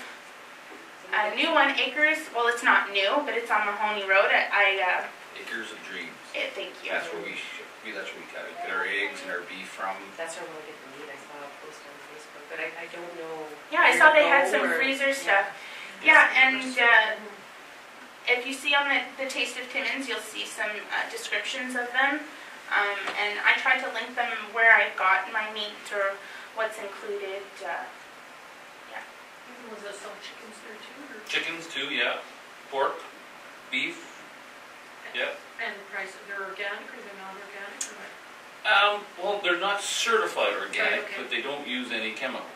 [SPEAKER 1] a new one, Acres. Well, it's not new, but it's on Mahoney Road. I, I uh,
[SPEAKER 8] Acres of Dreams.
[SPEAKER 1] It, thank you.
[SPEAKER 8] That's where we, sh- we, that's where we get get our eggs and our beef from.
[SPEAKER 3] That's where we'll get the meat, I saw a post on Facebook, but I, I don't know.
[SPEAKER 1] Yeah, I saw they had some
[SPEAKER 3] or-
[SPEAKER 1] freezer
[SPEAKER 3] yeah.
[SPEAKER 1] stuff. Yeah, and uh, if you see on the, the Taste of Timmins, you'll see some uh, descriptions of them. Um, and I tried to link them where I got my meat or what's included. Uh,
[SPEAKER 5] Was there some chickens there too, or?
[SPEAKER 8] Chickens too, yeah. Pork, beef, yeah.
[SPEAKER 5] And the price, they're organic or they're non-organic or what?
[SPEAKER 8] Um, well, they're not certified organic,
[SPEAKER 5] okay.
[SPEAKER 8] but they don't use any chemicals.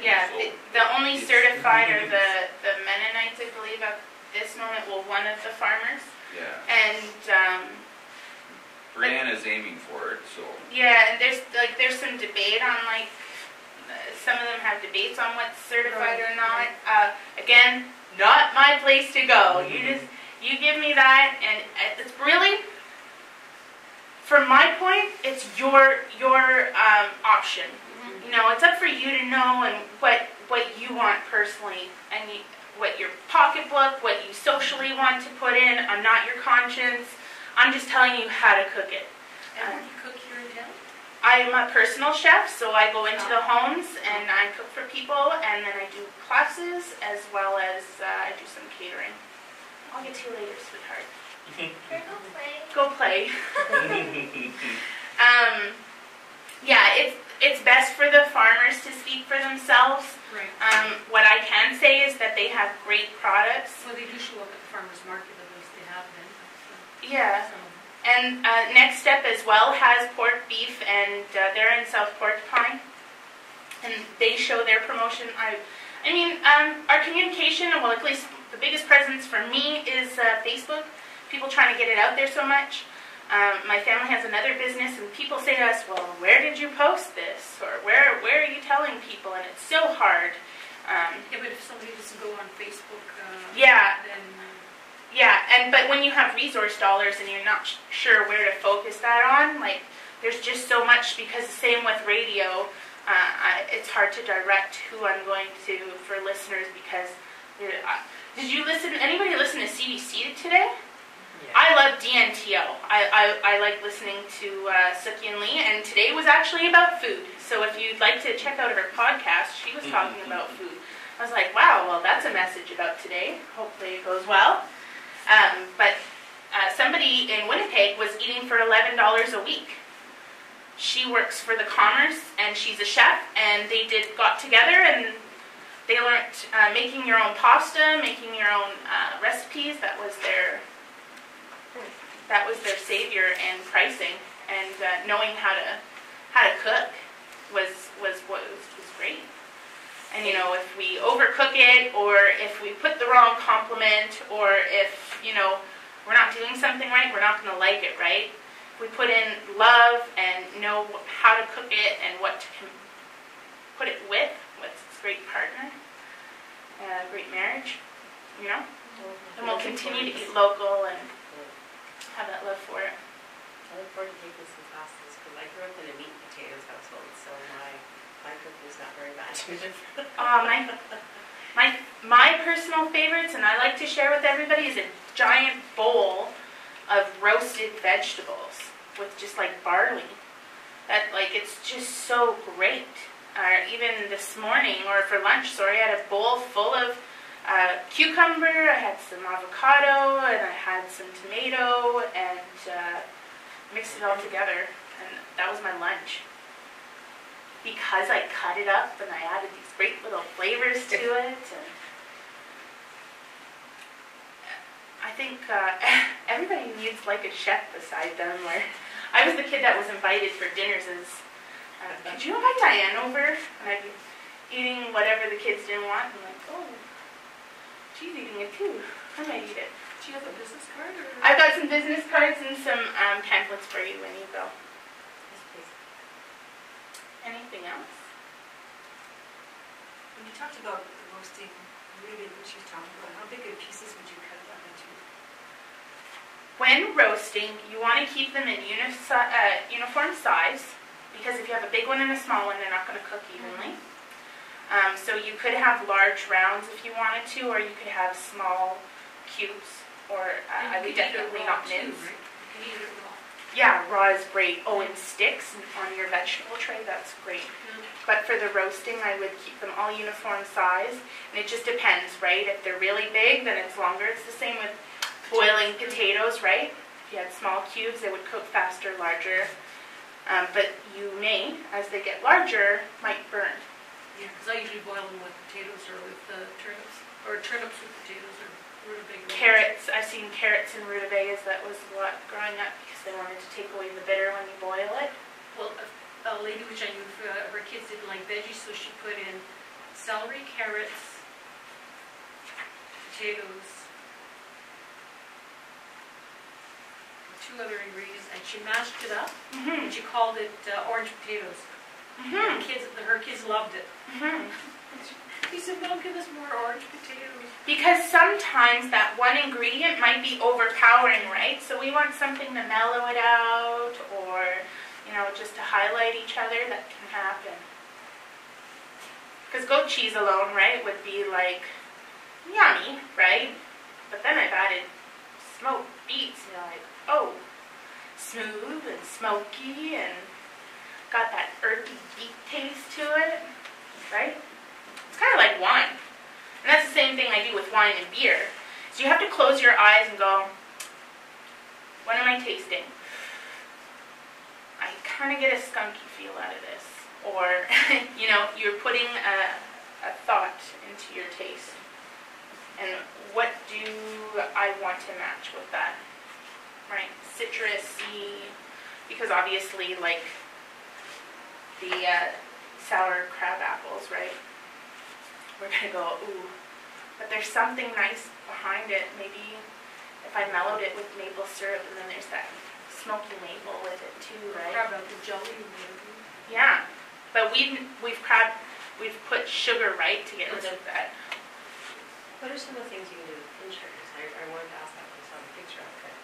[SPEAKER 1] Yeah,
[SPEAKER 8] So,
[SPEAKER 1] the, the only
[SPEAKER 8] it's-
[SPEAKER 1] certified are the, the Mennonites, I believe, at this moment, well, one of the farmers.
[SPEAKER 8] Yeah.
[SPEAKER 1] And, um,
[SPEAKER 8] Brianne is aiming for it, so.
[SPEAKER 1] yeah, and there's, like, there's some debate on, like, some of them have debates on what's certified or not. Uh, again, not my place to go. You just, you give me that, and it's really, from my point, it's your, your, um, option. You know, it's up for you to know and what what you want personally, and you, what your pocketbook, what you socially want to put in. I'm not your conscience. I'm just telling you how to cook it.
[SPEAKER 5] And what do you cook here in town?
[SPEAKER 1] I'm a personal chef, so I go into the homes and I cook for people, and then I do classes as well as uh, I do some catering. I'll get to you later, sweetheart.
[SPEAKER 2] Here, go play.
[SPEAKER 1] Go play. um, yeah, it's it's best for the farmers to speak for themselves.
[SPEAKER 5] Right.
[SPEAKER 1] Um, what I can say is that they have great products.
[SPEAKER 5] Well, they do show up at the farmer's market, at least they have been. so-
[SPEAKER 1] Yeah.
[SPEAKER 5] so-
[SPEAKER 1] And uh, Next Step as well has pork beef, and uh, they're in South Porcupine, and they show their promotion. I, I mean, um, our communication, well, at least the biggest presence for me is uh, Facebook. People trying to get it out there so much. Um, my family has another business, and people say to us, "Well, where did you post this?" or "Where, where are you telling people?" And it's so hard. Um,
[SPEAKER 5] Yeah, but if somebody doesn't go on Facebook, uh,
[SPEAKER 1] yeah,
[SPEAKER 5] then,
[SPEAKER 1] Yeah, and but when you have resource dollars and you're not sh- sure where to focus that on, like there's just so much because same with radio, uh, I, it's hard to direct who I'm going to for listeners because. uh, did you listen? Anybody listen to CBC today? I love DNTO. I, I, I like listening to uh, Sook-Yin Lee, and today was actually about food. So if you'd like to check out her podcast, she was talking about food. I was like, wow, well, that's a message about today. Hopefully it goes well. Um, but uh, somebody in Winnipeg was eating for $11 a week. She works for the Commerce, and she's a chef, and they did got together and they learned uh, making your own pasta, making your own uh, recipes. That was their that was their savior in pricing, and uh, knowing how to how to cook was was was, was great. And you know, if we overcook it, or if we put the wrong compliment, or if you know we're not doing something right, we're not going to like it, right? we put in love and know how to cook it and what to put it with, with a great partner, a great marriage, you know? And we'll continue to eat local and have that love for it.
[SPEAKER 3] I look forward to making some pastas, because I grew up in a meat and potatoes household, so my, my cooking is not very imaginative.
[SPEAKER 1] Uh, my, my, my personal favorites, and I like to share with everybody, is a giant bowl of roasted vegetables with just like barley. That like it's just so great. Or even this morning, or for lunch, sorry, I had a bowl full of uh, cucumber. I had some avocado, and I had some tomato, and uh, mixed it all together, and that was my lunch. Because I cut it up and I added these great little flavors to it, and I think uh, everybody needs like a chef beside them. Where I was the kid that was invited for dinners as, uh, could you invite Diane over? And I'd be eating whatever the kids didn't want. And like, oh, she's eating it too. I might eat it.
[SPEAKER 5] Do you have a business card or?
[SPEAKER 1] I've got some business cards and some um, pamphlets for you when you go. Anything else?
[SPEAKER 2] When you talked about the roasting ribeye, which you talked about, how big of pieces would you cut them into?
[SPEAKER 1] When roasting, you want to keep them in unisi- uh, uniform size because if you have a big one and a small one, they're not going to cook evenly. Um, so you could have large rounds if you wanted to, or you could have small cubes, or uh, I would
[SPEAKER 5] you can eat it
[SPEAKER 1] definitely not
[SPEAKER 5] too,
[SPEAKER 1] mince.
[SPEAKER 5] right? You can eat it raw.
[SPEAKER 1] Yeah, raw is great. Oh, and sticks on your vegetable tray, that's great. But for the roasting, I would keep them all uniform size. And it just depends, right? If they're really big, then it's longer. It's the same with boiling potatoes, right? If you had small cubes, they would cook faster, larger. Um, but you may, as they get larger, might burn.
[SPEAKER 5] Yeah, because I usually boil them with potatoes or with uh, turnips, or turnips with potatoes or rutabaga.
[SPEAKER 1] Carrots, I've seen carrots and rutabagas. That was a lot growing up they wanted to take away the bitter when you boil it.
[SPEAKER 5] Well, a, a lady which I knew, uh, her kids didn't like veggies, so she put in celery, carrots, potatoes, two other ingredients, and she mashed it up,
[SPEAKER 1] Mm-hmm.
[SPEAKER 5] and she called it uh, orange potatoes. And
[SPEAKER 1] Mm-hmm.
[SPEAKER 5] the kids, her kids loved it.
[SPEAKER 1] Mm-hmm.
[SPEAKER 5] He said, "Mom, give us more orange potatoes."
[SPEAKER 1] Because sometimes that one ingredient might be overpowering, right? So we want something to mellow it out or, you know, just to highlight each other. That can happen. Because goat cheese alone, right, would be like yummy, right? But then I've added smoked beets and you're like, oh, smooth and smoky and got that earthy beet taste to it, right? It's kind of like wine. And that's the same thing I do with wine and beer. So you have to close your eyes and go, what am I tasting? I kind of get a skunky feel out of this. Or, you know, you're putting a, a thought into your taste. And what do I want to match with that? Right? Citrusy, because obviously, like the uh, sour crab apples, right? We're gonna go, ooh, but there's something nice behind it. Maybe if I mellowed it with maple syrup and then there's that smoky maple with it too, right?
[SPEAKER 5] Crab apple jelly. maybe.
[SPEAKER 1] Yeah, but we've, we've crab, we've put sugar, right, to get rid of that.
[SPEAKER 3] What are some of the things you can do with pin cherries? I, I wanted to ask that when I saw the picture of it.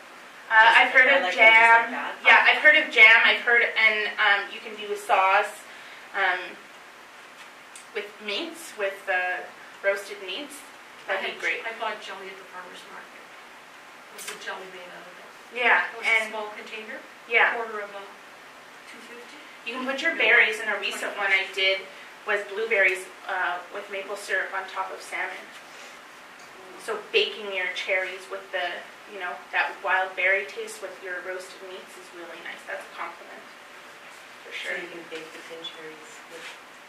[SPEAKER 1] Uh, I've heard of
[SPEAKER 3] like
[SPEAKER 1] jam.
[SPEAKER 3] like.
[SPEAKER 1] Yeah, I've heard of jam. I've heard, and um, you can do a sauce um, with meats, with uh, roasted meats. That'd be great.
[SPEAKER 5] I bought jelly at the farmer's market. It was a jelly made out of it.
[SPEAKER 1] Yeah,
[SPEAKER 5] It was a
[SPEAKER 1] and
[SPEAKER 5] small container,
[SPEAKER 1] yeah.
[SPEAKER 5] quarter of a two fifty.
[SPEAKER 1] You can put your berries, and a recent one I did was blueberries uh, with maple syrup on top of salmon. So baking your cherries with the, you know, that wild berry taste with your roasted meats is really nice. That's a compliment, for
[SPEAKER 3] So
[SPEAKER 1] sure.
[SPEAKER 3] you can bake the pin cherries with.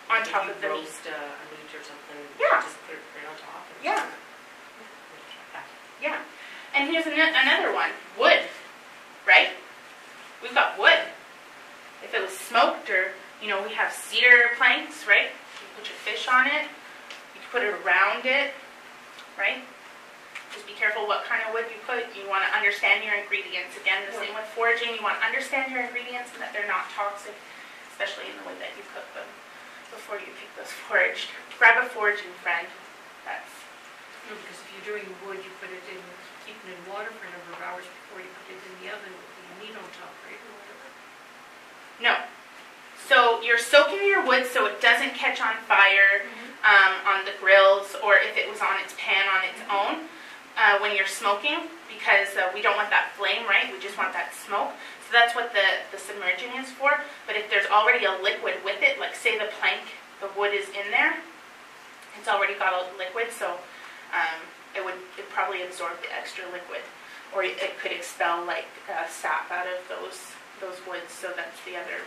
[SPEAKER 1] On top of the meat.
[SPEAKER 3] roast uh, a meat or something.
[SPEAKER 1] Yeah.
[SPEAKER 3] Just put it right on top. and-
[SPEAKER 1] Yeah.
[SPEAKER 3] Yeah.
[SPEAKER 1] Yeah. And here's an- another one, wood, right? We've got wood. If it was smoked or, you know, we have cedar planks, right? You put your fish on it. You put it around it, right? just be careful what kind of wood you put. You want to understand your ingredients. Again, the same with foraging. You want to understand your ingredients and that they're not toxic, especially in the way that you cook them before you pick those foraged. Grab a foraging friend. That's
[SPEAKER 5] No, because if you're doing wood, you put it in, keep it in water for a number of hours before you put it in the oven with the meat on top, right, or whatever.
[SPEAKER 1] no. So you're soaking your wood so it doesn't catch on fire um, on the grills or if it was on its pan on its own uh, when you're smoking because uh, we don't want that flame, right? We just want that smoke. So that's what the, the submerging is for. But if there's already a liquid with it, like say the plank, the wood is in there, it's already got a liquid, so um, it would it probably absorb the extra liquid, or it could expel like uh, sap out of those those woods. So that's the other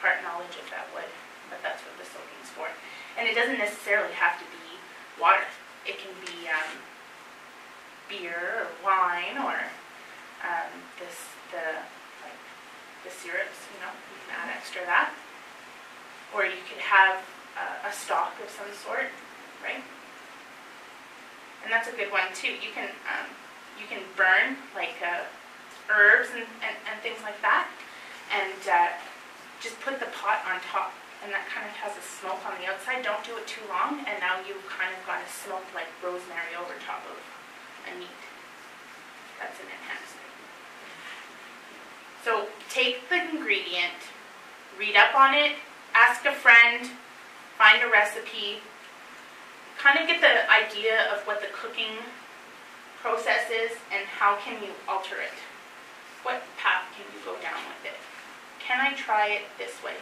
[SPEAKER 1] part knowledge of that wood. But that's what the soaking is for. And it doesn't necessarily have to be water. It can be um, beer or wine or um, this the the syrups. You know, you can add extra that, or you could have uh, a stock of some sort, right? And that's a good one too. You can um, you can burn like uh, herbs and, and, and things like that, and uh, just put the pot on top, and that kind of has a smoke on the outside. Don't do it too long, and now you've kind of got a smoke like rosemary over top of a meat. That's an enhancement. So take the ingredient, read up on it, ask a friend, find a recipe, kind of get the idea of what the cooking process is and how can you alter it. What path can you go down with it? Can I try it this way?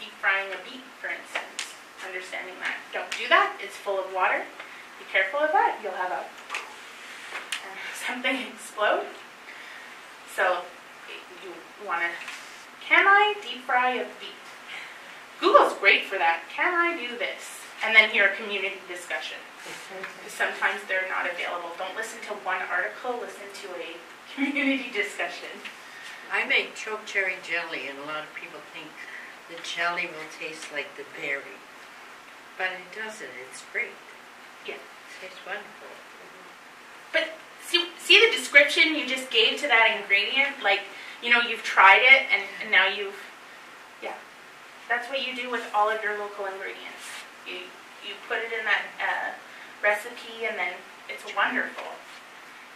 [SPEAKER 1] Deep frying a beet, for instance. Understanding that. Don't do that. It's full of water. Be careful of that. You'll have a something explode. So you want to. Can I deep fry a beet? Google's great for that. Can I do this? And then hear a community discussion. Sometimes they're not available. Don't listen to one article. Listen to a community discussion.
[SPEAKER 7] I make choke cherry jelly, and a lot of people think the jelly will taste like the berry. But it doesn't. It's great.
[SPEAKER 1] Yeah.
[SPEAKER 7] It tastes wonderful.
[SPEAKER 1] But see, see the description you just gave to that ingredient? Like, you know, you've tried it and, and now you've, yeah. That's what you do with all of your local ingredients. You, you put it in that uh, recipe and then it's wonderful.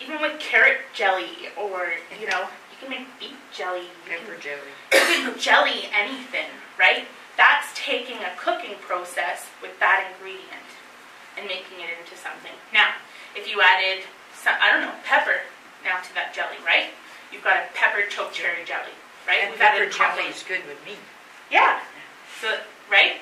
[SPEAKER 1] Even with carrot jelly or, you know, you can make beet jelly. You can
[SPEAKER 7] Pepper jelly.
[SPEAKER 1] you can jelly anything, right? That's taking a cooking process with that ingredient and making it into something. Now, if you added, some, I don't know, pepper now to that jelly, right? You've got a pepper choke cherry jelly, right?
[SPEAKER 7] And
[SPEAKER 1] We've
[SPEAKER 7] pepper jelly is good with me.
[SPEAKER 1] Yeah. So, right?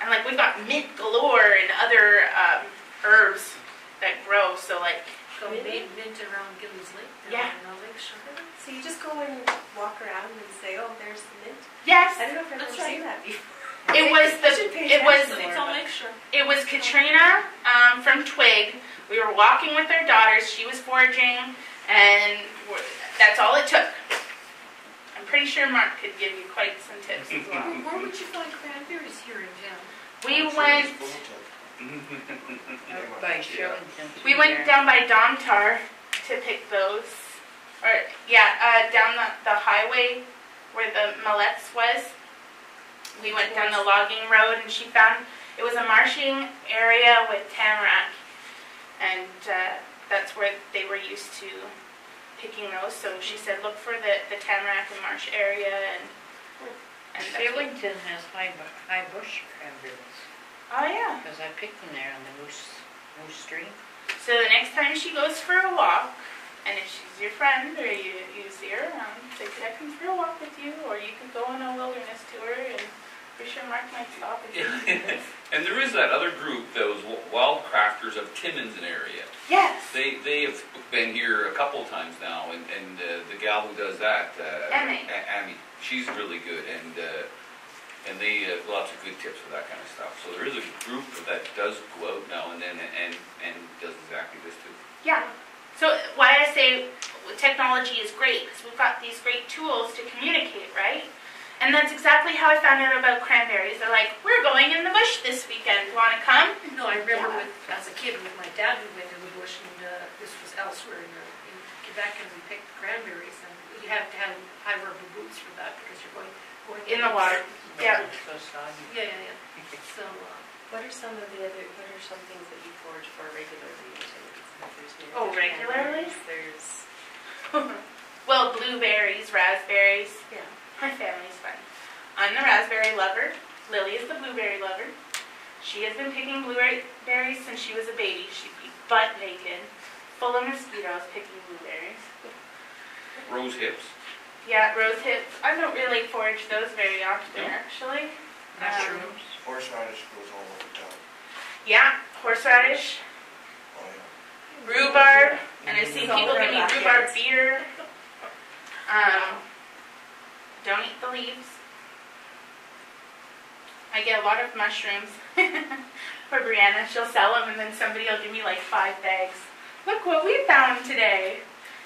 [SPEAKER 1] And like we've got mint galore and other um, herbs that grow. So like,
[SPEAKER 5] Go mint, mint around Gillies Lake,
[SPEAKER 1] Yeah.
[SPEAKER 5] down in the lake shore.
[SPEAKER 3] So you just go and walk around and say, oh, there's the mint?
[SPEAKER 1] yes,
[SPEAKER 3] I don't know if I've ever
[SPEAKER 5] That's
[SPEAKER 3] seen that before.
[SPEAKER 1] it was the it was
[SPEAKER 3] attention
[SPEAKER 5] It's
[SPEAKER 3] more,
[SPEAKER 5] on
[SPEAKER 3] but-
[SPEAKER 5] Lake Shore.
[SPEAKER 1] It was Katrina um, from TWIG. We were walking with our daughters. She was foraging, and we're- that's all it took. I'm pretty sure Mark could give you quite some tips as well.
[SPEAKER 5] Where would you find cranberries here in town?
[SPEAKER 1] We
[SPEAKER 6] I'm
[SPEAKER 1] went.
[SPEAKER 6] it's Fulton.
[SPEAKER 7] By Shillington.
[SPEAKER 1] We went down by Domtar to pick those. Or yeah, uh, down the, the highway where the Mallets was. We went down the logging road and she found it was a marshy area with tamarack, and uh, that's where they were used to picking those. So she said, look for the, the tamarack and marsh area and. and that's what-
[SPEAKER 7] Shillington has high, bu- high bush cranberries,
[SPEAKER 1] oh yeah.
[SPEAKER 7] because I picked them there on the Moose, Moose Stream.
[SPEAKER 1] So the next time she goes for a walk, and if she's your friend or you, you see her around, say, could I come for a walk with you? Or you could go on a wilderness tour and Mark might stop this.
[SPEAKER 8] And there is that other group, those wild crafters of Timmins and area.
[SPEAKER 1] Yes.
[SPEAKER 8] They, they have been here a couple times now, and, and uh, the gal who does that, uh,
[SPEAKER 1] Amy.
[SPEAKER 8] A- Amy, she's really good, and, uh, and they have lots of good tips for that kind of stuff. So there is a group that does go out now and then and, and does exactly this too.
[SPEAKER 1] Yeah. So why I say technology is great, because we've got these great tools to communicate, right? And that's exactly how I found out about cranberries. They're like, we're going in the bush this weekend. Want to come?
[SPEAKER 5] No, I remember
[SPEAKER 1] Yeah.
[SPEAKER 5] with, as a kid with my dad, we went to the bush and, uh, this was elsewhere in, uh, in Quebec and we picked cranberries and you have to have high rubber boots for that because you're going, going.
[SPEAKER 1] In the water. Yeah.
[SPEAKER 7] So soggy.
[SPEAKER 5] Yeah, yeah, yeah. So, uh,
[SPEAKER 3] What are some of the other, what are some things that you forage for regularly?
[SPEAKER 1] Oh, regularly?
[SPEAKER 3] There's,
[SPEAKER 1] well, blueberries, raspberries.
[SPEAKER 3] yeah.
[SPEAKER 1] My family's fun. I'm the raspberry lover. Lily is the blueberry lover. She has been picking blueberries since she was a baby. She'd be butt naked, full of mosquitoes, picking blueberries.
[SPEAKER 8] Rose hips.
[SPEAKER 1] Yeah, rose hips. I don't really forage those very often,
[SPEAKER 8] No?
[SPEAKER 1] actually.
[SPEAKER 7] Mushrooms.
[SPEAKER 6] Horseradish goes all over town.
[SPEAKER 1] Yeah, horseradish,
[SPEAKER 6] Oh, yeah.
[SPEAKER 1] rhubarb, and I've seen people
[SPEAKER 3] in
[SPEAKER 1] give me rhubarb beer. Um, don't eat the leaves. I get a lot of mushrooms for Brianna. She'll sell them, and then somebody will give me like five bags. Look what we found today.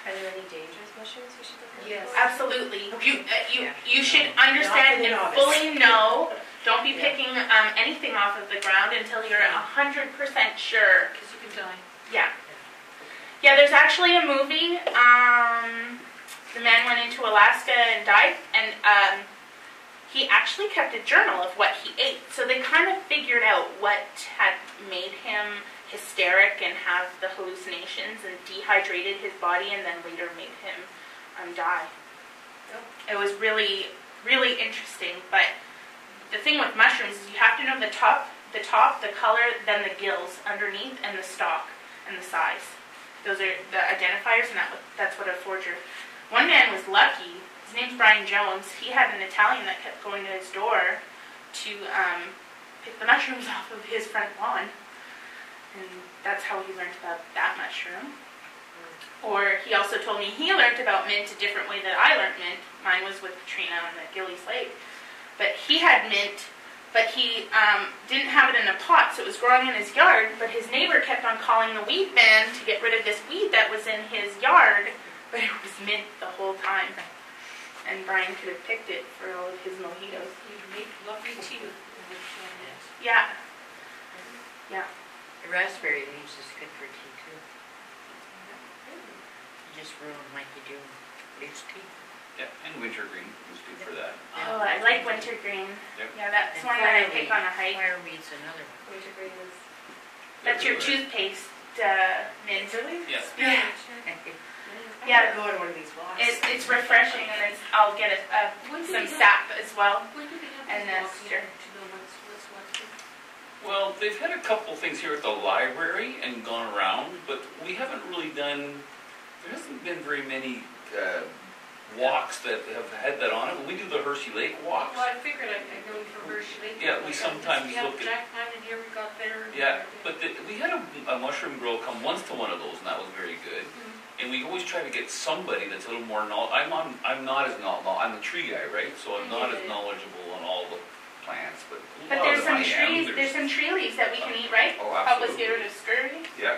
[SPEAKER 3] Are there any dangerous mushrooms we should look out
[SPEAKER 5] Yes.
[SPEAKER 1] Absolutely. You uh, you
[SPEAKER 7] Yeah.
[SPEAKER 1] you should understand and fully know. Don't be
[SPEAKER 3] Yeah.
[SPEAKER 1] picking um, anything off of the ground until you're a hundred percent sure.
[SPEAKER 5] cause you can die.
[SPEAKER 1] Yeah. Yeah, there's actually a movie. Um, the man went into Alaska and died, and um, he actually kept a journal of what he ate. So they kind of figured out what had made him hysteric and have the hallucinations and dehydrated his body, and then later made him um, die. It was really, really interesting. But the thing with mushrooms is you have to know the top, the top, the color, then the gills underneath, and the stalk and the size. Those are the identifiers, and that, that's what a forger. One man was lucky. His name's Brian Jones. He had an Italian that kept going to his door to um, pick the mushrooms off of his front lawn, and that's how he learned about that mushroom. Or he also told me he learned about mint a different way that I learned mint. Mine was with Katrina on the Gillies Lake, but he had mint but he um, didn't have it in a pot, so it was growing in his yard. But his neighbor kept on calling the weed man to get rid of this weed that was in his yard, but it was mint the whole time. And Brian could have picked it for all of his mojitos.
[SPEAKER 5] You'd make lovely tea with, with,
[SPEAKER 1] Yeah, yeah.
[SPEAKER 7] The raspberry leaves is good for tea too. You just brew them like you do loose tea.
[SPEAKER 8] Yeah, and wintergreen is good for that.
[SPEAKER 1] Oh, I like wintergreen.
[SPEAKER 8] Yep.
[SPEAKER 1] Yeah, that's
[SPEAKER 7] And
[SPEAKER 1] one that I
[SPEAKER 7] fireweed.
[SPEAKER 1] pick on a hike.
[SPEAKER 7] Fireweed's another one.
[SPEAKER 3] Wintergreen is.
[SPEAKER 1] That's your
[SPEAKER 8] Everywhere.
[SPEAKER 1] toothpaste uh, mint.
[SPEAKER 3] Really?
[SPEAKER 8] Yeah.
[SPEAKER 1] Yeah.
[SPEAKER 3] I
[SPEAKER 1] Yeah.
[SPEAKER 3] gotta go on one of these walks.
[SPEAKER 1] It's, it's refreshing, and it's, I'll get a, a, some
[SPEAKER 5] have-
[SPEAKER 1] sap as well.
[SPEAKER 5] When do they have
[SPEAKER 1] And
[SPEAKER 5] these
[SPEAKER 1] uh, cedar.
[SPEAKER 5] know what's, what's what?
[SPEAKER 8] Well, they've had a couple things here at the library and gone around, but we haven't really done, there hasn't been very many uh, walks that have had that on it. We do the Hersey Lake walks,
[SPEAKER 5] Well, I figured I'd know for Hersey Lake.
[SPEAKER 8] Yeah, we
[SPEAKER 5] like,
[SPEAKER 8] sometimes
[SPEAKER 5] We have
[SPEAKER 8] look at-
[SPEAKER 5] Jack Pine in here, we got there.
[SPEAKER 8] yeah, but the, we had a, a mushroom girl come once to one of those, and that was very good.
[SPEAKER 5] Mhm.
[SPEAKER 8] And we always try to get somebody that's a little more knowl. I'm on. I'm not as knowl. I'm a tree guy, right? So I'm not as
[SPEAKER 5] Mhm.
[SPEAKER 8] knowledgeable on all the plants, but a
[SPEAKER 1] But
[SPEAKER 8] lot
[SPEAKER 1] there's
[SPEAKER 8] of them
[SPEAKER 1] some
[SPEAKER 8] I am.
[SPEAKER 1] trees, there's some tree leaves that we can eat, right?
[SPEAKER 8] Oh,
[SPEAKER 1] Help us
[SPEAKER 8] absolutely.
[SPEAKER 1] get rid of scurvy.
[SPEAKER 8] Yeah,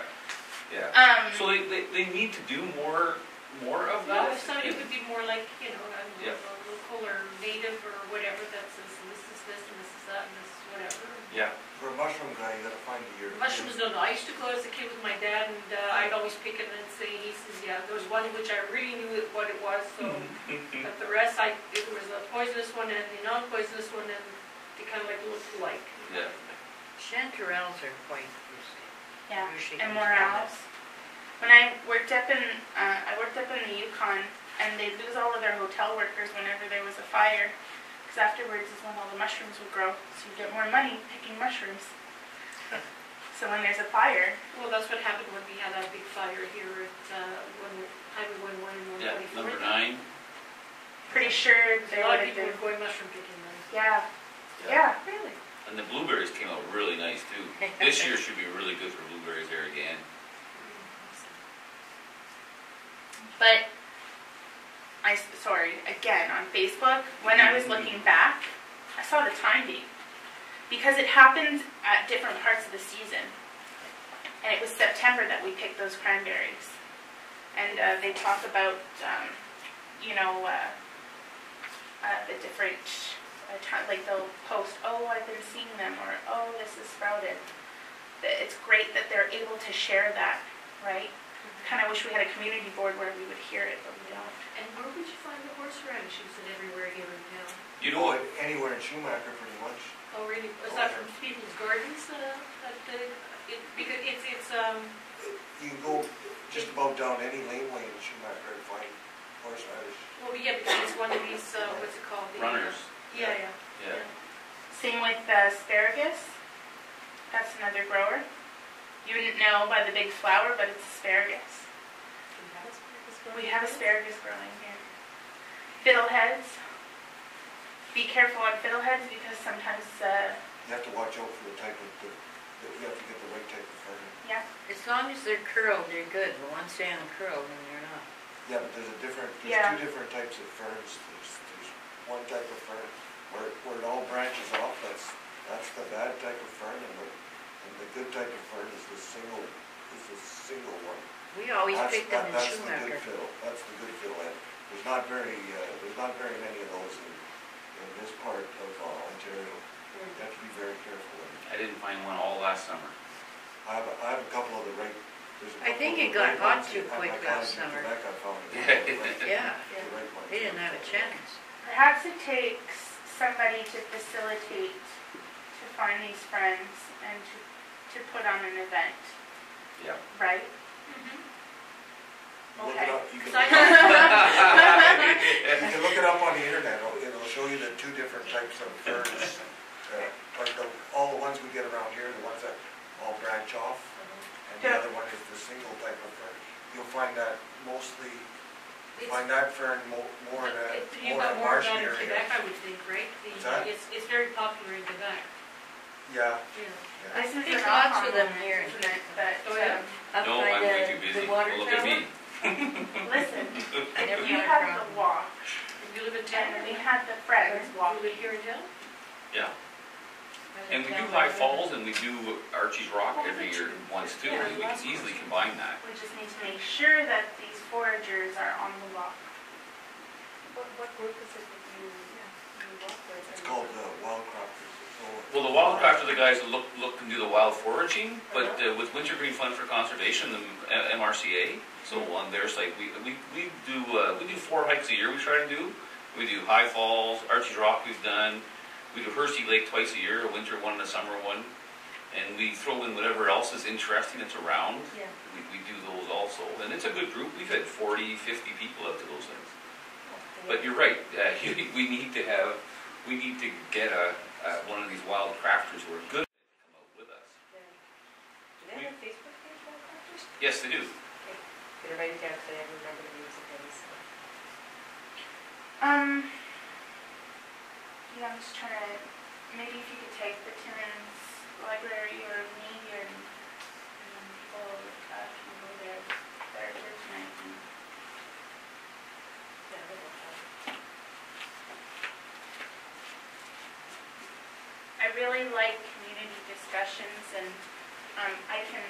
[SPEAKER 8] yeah.
[SPEAKER 1] Um,
[SPEAKER 8] So they, they, they need to do more more of
[SPEAKER 5] Well,
[SPEAKER 8] that.
[SPEAKER 5] if somebody
[SPEAKER 8] and-
[SPEAKER 5] could be more like, you know, I don't
[SPEAKER 8] Yeah.
[SPEAKER 5] know, a local or native or whatever that says, this is this and this is that and this is whatever.
[SPEAKER 8] Yeah,
[SPEAKER 6] For a mushroom guy, you gotta find the year.
[SPEAKER 5] Mushrooms, no, no, I used to go as a kid with my dad and uh, I'd always pick it and say, he says, yeah, there was one which I really knew it- what it was, so. But the rest, I, it was a poisonous one and the non-poisonous one and they kind of like looked alike.
[SPEAKER 8] yeah.
[SPEAKER 7] Chanterelles are quite useful.
[SPEAKER 1] yeah,
[SPEAKER 7] Usually
[SPEAKER 1] and
[SPEAKER 7] comes
[SPEAKER 1] morels. When I worked up in, uh, I worked up in the Yukon, and they'd lose all of their hotel workers whenever there was a fire, because afterwards is when all the mushrooms would grow, so you get more money picking mushrooms. So when there's a fire,
[SPEAKER 5] Well, that's what happened when we had that big fire here at, uh, when, Highway one one in
[SPEAKER 8] Yeah, number nine.
[SPEAKER 1] pretty sure
[SPEAKER 5] A
[SPEAKER 1] they
[SPEAKER 5] lot
[SPEAKER 1] would
[SPEAKER 5] of
[SPEAKER 1] have
[SPEAKER 5] people
[SPEAKER 1] been.
[SPEAKER 5] were going mushroom picking then.
[SPEAKER 1] Yeah, yeah, really.
[SPEAKER 8] And the blueberries came out really nice too. This year should be really good for blueberries there again.
[SPEAKER 1] But I, sorry, again, on Facebook, when I was looking back, I saw the timing. Because it happened at different parts of the season. And it was September that we picked those cranberries. And uh, they talk about, um, you know, uh, uh, the different, uh, like they'll post, oh, I've been seeing them, or oh, this is sprouted. it's great that they're able to share that, right? Kind of wish we had a community board where we would hear it, but we don't.
[SPEAKER 5] And where would you find the horse horseradishes and everywhere here in town?
[SPEAKER 8] You know what?
[SPEAKER 6] Anywhere in Schumacher, pretty much.
[SPEAKER 5] Oh, really? Was that from people's gardens, uh, that, the- it, because it's, it's, um,
[SPEAKER 6] You can go just about down any laneway in Schumacher and find horseradish.
[SPEAKER 5] well, yeah, because it's one of these, uh, what's it called? The, uh,
[SPEAKER 8] Runners.
[SPEAKER 5] Yeah, yeah.
[SPEAKER 8] Yeah.
[SPEAKER 1] Same with the asparagus. That's another grower. You wouldn't know by the big flower, but it's asparagus. We have asparagus growing here. Fiddleheads. Be careful on fiddleheads because sometimes, uh,
[SPEAKER 6] You have to watch out for the type of, the, the- you have to get the right type of fern.
[SPEAKER 1] yeah,
[SPEAKER 7] As long as they're curled, they're good, but once they uncurl, then they're not.
[SPEAKER 6] Yeah, but there's a different,
[SPEAKER 1] Yeah.
[SPEAKER 6] there's two different types of ferns. There's, there's one type of fern where, where it all branches off, that's, that's the bad type of fern, and the, and the good type of fern is the single, is the single one.
[SPEAKER 7] We always
[SPEAKER 6] That's-
[SPEAKER 7] pick them
[SPEAKER 6] that-
[SPEAKER 7] in
[SPEAKER 6] That's the
[SPEAKER 7] Schumacher.
[SPEAKER 6] good fiddle, that's the good fiddle, and there's not very, uh, there's not very many of those in, in this part of uh, Ontario. You have to be very careful. And
[SPEAKER 8] I didn't find one all last summer.
[SPEAKER 6] I have, I have a couple of the right, there's a
[SPEAKER 7] I
[SPEAKER 6] couple
[SPEAKER 7] think it
[SPEAKER 6] the
[SPEAKER 7] got
[SPEAKER 6] right
[SPEAKER 7] hot
[SPEAKER 6] ones
[SPEAKER 7] too
[SPEAKER 6] at my
[SPEAKER 7] quick
[SPEAKER 6] cottage
[SPEAKER 7] last
[SPEAKER 6] in
[SPEAKER 7] summer.
[SPEAKER 6] Quebec, I found it.
[SPEAKER 8] Yeah.
[SPEAKER 7] Yeah,
[SPEAKER 6] The right ones.
[SPEAKER 7] they didn't have a chance.
[SPEAKER 1] perhaps it takes somebody to facilitate, to find these friends and to, to put on an event,
[SPEAKER 8] Yeah.
[SPEAKER 1] right?
[SPEAKER 6] Look
[SPEAKER 1] Okay.
[SPEAKER 6] it up, you can,
[SPEAKER 5] Cause I
[SPEAKER 6] look- you can look it up on the internet, it'll, it'll show you the two different types of ferns. uh, Like the, all the ones we get around here, the ones that all branch off, and the
[SPEAKER 1] Yeah.
[SPEAKER 6] other one is the single type of fern. You'll find that mostly,
[SPEAKER 5] it's,
[SPEAKER 6] find that fern mo- more in a,
[SPEAKER 5] it- you've
[SPEAKER 6] more in
[SPEAKER 5] got
[SPEAKER 6] a
[SPEAKER 5] more
[SPEAKER 6] marshy
[SPEAKER 5] in
[SPEAKER 6] area.
[SPEAKER 5] Quebec, I would think, right? The-
[SPEAKER 6] What's that?
[SPEAKER 5] It's, it's very popular in Quebec,
[SPEAKER 6] Yeah,
[SPEAKER 5] yeah.
[SPEAKER 6] yeah.
[SPEAKER 1] This is
[SPEAKER 7] There's
[SPEAKER 1] an
[SPEAKER 7] lots
[SPEAKER 1] aha
[SPEAKER 7] of them
[SPEAKER 1] moment,
[SPEAKER 7] here.
[SPEAKER 1] isn't it? But,
[SPEAKER 5] Oh, yeah.
[SPEAKER 1] um,
[SPEAKER 7] Up
[SPEAKER 8] No,
[SPEAKER 7] by
[SPEAKER 8] I'm way
[SPEAKER 7] the-
[SPEAKER 8] too busy.
[SPEAKER 7] The water
[SPEAKER 8] Look at
[SPEAKER 7] tower.
[SPEAKER 8] me.
[SPEAKER 1] listen, if you
[SPEAKER 7] had a
[SPEAKER 1] the walk,
[SPEAKER 5] If you live in town,
[SPEAKER 1] and we had the friends walk,
[SPEAKER 5] you live here in town?
[SPEAKER 8] Yeah. And we do High Falls and we do Archie's Rock every year once too.
[SPEAKER 1] Yeah.
[SPEAKER 8] We can easily combine that.
[SPEAKER 1] we just need to make sure that these foragers are on the walk.
[SPEAKER 2] What, what group is it that you, you work with?
[SPEAKER 6] It's called uh, wild crafters. So,
[SPEAKER 8] Well, the Wildcraft are the guys that look, look and do the wild foraging, but uh, with Wintergreen Fund for Conservation, the M- MRCA, so on their site, we, we, we do, uh, we do four hikes a year we try to do. We do High Falls, Archie's Rock we've done, we do Hersey Lake twice a year, a winter one and a summer one. And we throw in whatever else is interesting that's around,
[SPEAKER 1] Yeah.
[SPEAKER 8] we, we do those also. And it's a good group, we've had 40, 50 people out to those things. But you're right, uh, we need to have, we need to get a, uh, one of these wild crafters who are good at it to come out with us.
[SPEAKER 2] Do they have a Facebook page, Wild Crafters?
[SPEAKER 8] Yes, they do.
[SPEAKER 2] Did I write it down, because I didn't remember the names of those.
[SPEAKER 1] Um, yeah, I'm just trying to, maybe if you could take the Timmins Library or me and, and people, uh, can go there, that are here tonight and
[SPEAKER 2] Yeah, they don't have.
[SPEAKER 1] I really like community discussions and, um, I can,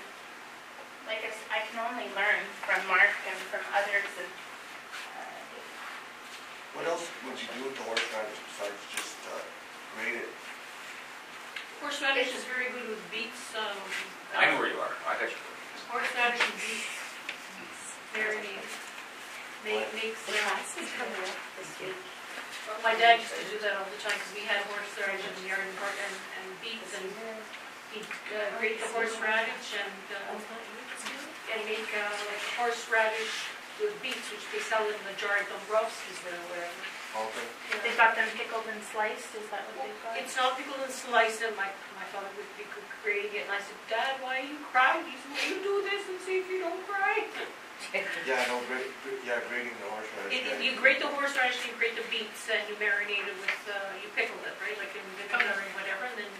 [SPEAKER 1] like I, s- I can only learn from Mark and from others and, uh,
[SPEAKER 6] What else would you do with the horseradish besides just uh, grate it?
[SPEAKER 5] Horseradish is very good with beets, um.
[SPEAKER 8] I know where you are, I got you.
[SPEAKER 5] Horseradish and beets, very, make, makes,
[SPEAKER 2] The
[SPEAKER 5] uh,
[SPEAKER 2] class is coming up this week.
[SPEAKER 5] Well, my dad used to do that all the time, because we had horseradish in the yard and, part- and, and beets, and he'd uh, grate the horseradish and, uh, and make, uh, like horseradish with beets, which they sell in the jar at Dombrowski's or wherever.
[SPEAKER 6] Okay.
[SPEAKER 1] they got them pickled and sliced, is that what they've got?
[SPEAKER 5] It's not pickled and sliced, and my, my father would be creating it, and I said, Dad, why are you crying? He said, well, you do this and see if you don't cry.
[SPEAKER 6] Yeah, no, grate, gra- yeah, grating the horseradish.
[SPEAKER 5] It- it- You grate the horseradish, you grate the beets, and you marinate it with, uh, you pickle it, right, like in vinegar and whatever, and then.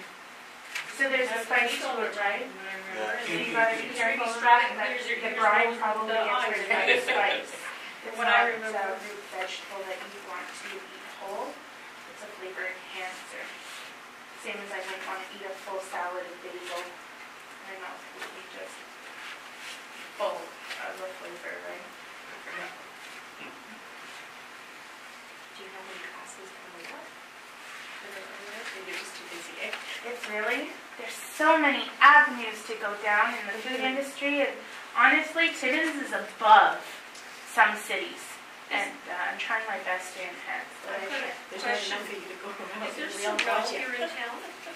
[SPEAKER 1] So there's a spice to it, right?
[SPEAKER 6] Yeah.
[SPEAKER 1] So you gotta be careful of that, but
[SPEAKER 5] Here's your-
[SPEAKER 1] the
[SPEAKER 5] here's
[SPEAKER 1] brine
[SPEAKER 5] those-
[SPEAKER 1] probably
[SPEAKER 5] the
[SPEAKER 1] gets rid of
[SPEAKER 5] right?
[SPEAKER 1] the spice. It's
[SPEAKER 5] What I
[SPEAKER 1] not
[SPEAKER 5] remember-
[SPEAKER 1] a root vegetable that you want to eat whole, it's a flavor enhancer. Same as I wouldn't want to eat a full salad of basil, my mouth would be just full of the flavor, right?
[SPEAKER 2] Do you have any classes coming up? Or or you're just too busy, eh?
[SPEAKER 1] It's really, there's so many avenues to go down in the food industry, and honestly, Timmins is above some cities, and uh, I'm trying my best to enhance what I
[SPEAKER 5] I've got
[SPEAKER 1] can.
[SPEAKER 5] a
[SPEAKER 3] There's not
[SPEAKER 5] question.
[SPEAKER 3] enough for you to go around.
[SPEAKER 5] Is there
[SPEAKER 3] We all
[SPEAKER 5] Sorrel
[SPEAKER 3] got you.
[SPEAKER 5] here in town?
[SPEAKER 8] I,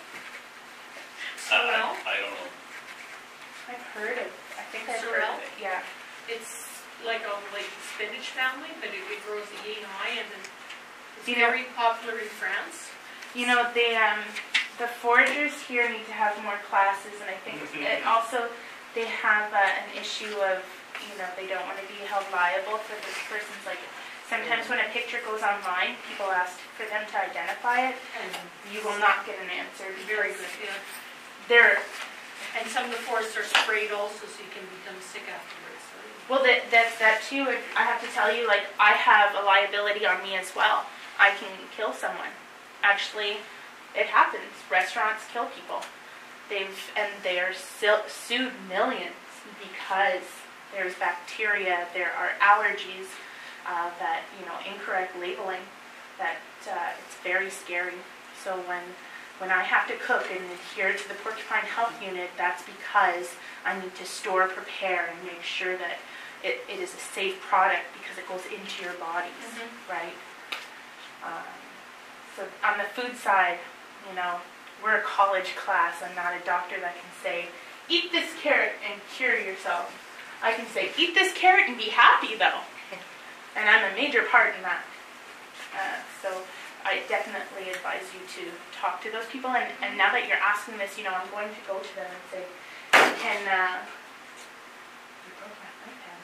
[SPEAKER 5] Sorrel?
[SPEAKER 8] I don't know.
[SPEAKER 1] I've heard of. I think I've
[SPEAKER 5] Sorrel?
[SPEAKER 1] heard of it. Yeah.
[SPEAKER 5] It's like a, like spinach family, but it, it grows yay high and then it's
[SPEAKER 1] You know-
[SPEAKER 5] very popular in France.
[SPEAKER 1] You know, they um, the foragers here need to have more classes, and I think it also they have uh, an issue of you know they don't want to be held liable for this person's like. Sometimes when a picture goes online, people ask for them to identify it.
[SPEAKER 5] And
[SPEAKER 1] You will not get an answer
[SPEAKER 5] very good, yeah.
[SPEAKER 1] they're
[SPEAKER 5] And some of the forests are sprayed also, so you can become sick afterwards.
[SPEAKER 1] Well, that, that's that too. I have to tell you, like, I have a liability on me as well. I can kill someone. Actually, it happens. Restaurants kill people. They've and they are sued millions because there's bacteria, there are allergies, uh, that you know, incorrect labeling. That uh, it's very scary. So when when I have to cook and adhere to the Porcupine Health Unit, that's because I need to store, prepare, and make sure that it, it is a safe product because it goes into your bodies, right? Um, so on the food side, you know, we're a college class. I'm not a doctor that can say, eat this carrot and cure yourself. I can say, eat this carrot and be happy though. And I'm a major part in that. Uh, so I definitely advise you to talk to those people. And, and now that you're asking this, you know, I'm going to go to them and say, can, uh, you broke my iPad.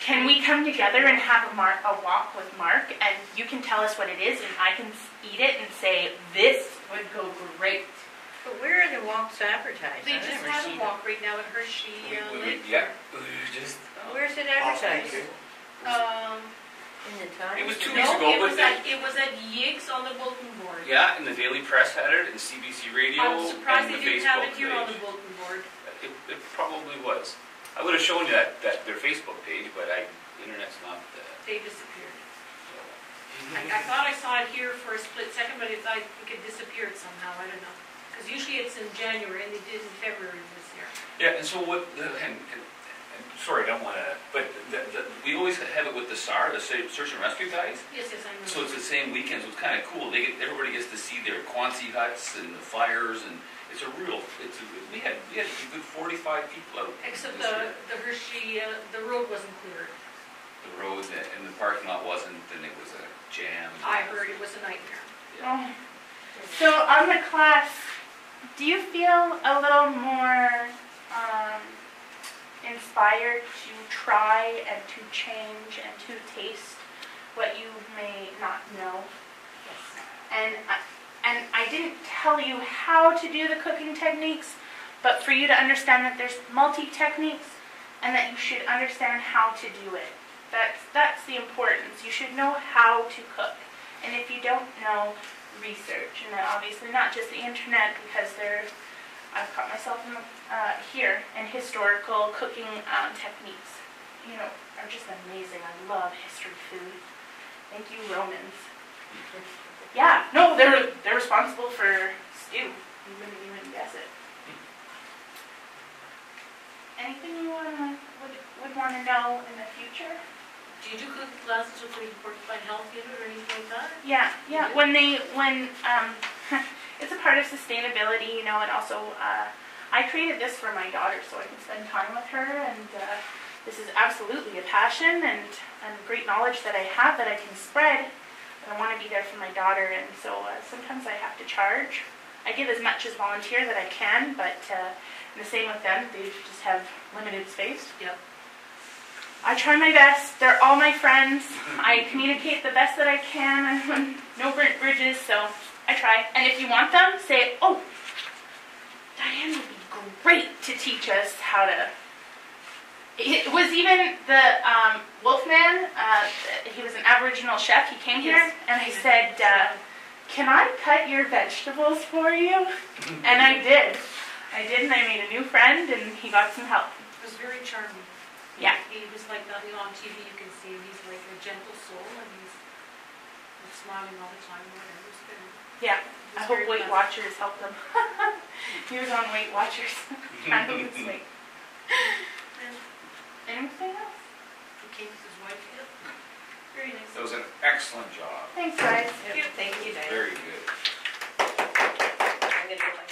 [SPEAKER 1] can we come together and have a, mark, a walk with Mark and you can tell us what it is and I can eat it and say, this would go great.
[SPEAKER 7] But where are the walks advertised?
[SPEAKER 5] They
[SPEAKER 7] I've
[SPEAKER 5] just
[SPEAKER 7] never
[SPEAKER 5] have a walk right now at Hersey
[SPEAKER 8] We-
[SPEAKER 5] uh,
[SPEAKER 8] we-
[SPEAKER 5] Lake.
[SPEAKER 8] Yeah, we just.
[SPEAKER 7] Where's it
[SPEAKER 6] Awesome.
[SPEAKER 7] advertised?
[SPEAKER 5] Um,
[SPEAKER 7] In the Times?
[SPEAKER 8] It was two
[SPEAKER 5] no,
[SPEAKER 8] weeks ago,
[SPEAKER 5] it
[SPEAKER 8] but
[SPEAKER 5] was
[SPEAKER 8] they-
[SPEAKER 5] at, it was at Yigs on the bulletin board.
[SPEAKER 8] yeah, and the Daily Press had it, and CBC Radio,
[SPEAKER 5] I'm surprised
[SPEAKER 8] and
[SPEAKER 5] they
[SPEAKER 8] the
[SPEAKER 5] didn't have
[SPEAKER 8] Facebook
[SPEAKER 5] it here on the
[SPEAKER 8] page.
[SPEAKER 5] bulletin board.
[SPEAKER 8] It, it probably was. I would have shown you that, that, their Facebook page, but I, the internet's not, uh,
[SPEAKER 5] They disappeared.
[SPEAKER 8] so.
[SPEAKER 5] I, I thought I saw it here for a split second, but it, I think it disappeared somehow, I don't know. Because usually it's in January, and they did in February this year.
[SPEAKER 8] Yeah, and so what, the- and, and, and sorry, I don't wanna, but the, the, we always have it with the SAR, the Sa- Search and Rescue guys.
[SPEAKER 5] Yes, yes, I know.
[SPEAKER 8] So it's the same weekends, it's kinda cool, they get, everybody gets to see their Quonset huts and the fires, and it's a real, it's, a- we had, we had a good forty-five people out.
[SPEAKER 5] Except
[SPEAKER 8] this
[SPEAKER 5] the,
[SPEAKER 8] year.
[SPEAKER 5] the Hersey, uh, the road wasn't cleared.
[SPEAKER 8] The road and the parking lot wasn't, and it was a jam.
[SPEAKER 5] I heard it was a nightmare.
[SPEAKER 1] Oh. So on the class, do you feel a little more um, inspired to try and to change and to taste what you may not know? And and I didn't tell you how to do the cooking techniques, but for you to understand that there's multi techniques and that you should understand how to do it. That's that's the importance. You should know how to cook. And if you don't know, research. And obviously not just the internet because there, I've caught myself in uh, here in historical cooking um, techniques. You know, are just amazing. I love history food. Thank you, Romans. Yeah, no, they're they're responsible for stew. You wouldn't even guess it. Anything you wanna would would want to know in the future?
[SPEAKER 5] Do you do cooking classes with the Porcupine Health Unit or anything like that?
[SPEAKER 1] Yeah, yeah. When they when um, it's a part of sustainability, you know, and also uh, I created this for my daughter so I can spend time with her, and uh, this is absolutely a passion and and great knowledge that I have that I can spread. But I want to be there for my daughter, and so uh, sometimes I have to charge. I give as much as volunteer that I can, but uh, the same with them. They just have limited space.
[SPEAKER 5] Yep.
[SPEAKER 1] I try my best. They're all my friends. I communicate the best that I can. no burnt bridges, so I try. And if you want them, say, "Oh, Diane would be great to teach us how to." It was even the um, Wolfman. Uh, he was an Aboriginal chef. He came here,
[SPEAKER 5] Yes.
[SPEAKER 1] and I said, uh, "Can I cut your vegetables for you?" and I did. I did, and I made a new friend, and he got some help.
[SPEAKER 5] It was very charming.
[SPEAKER 1] Yeah.
[SPEAKER 5] He was like on TV you can see him, he's like a gentle soul and he's smiling all the time, whatever, it's good.
[SPEAKER 1] Yeah, I hope Weight Watchers help them. he was on Weight Watchers trying to lose weight. Anything else?
[SPEAKER 5] He came with his wife. Yep.
[SPEAKER 3] Very nice.
[SPEAKER 9] That was an excellent job.
[SPEAKER 1] Thanks, guys. Yep.
[SPEAKER 7] Thank you, guys. Very good. I'm gonna go like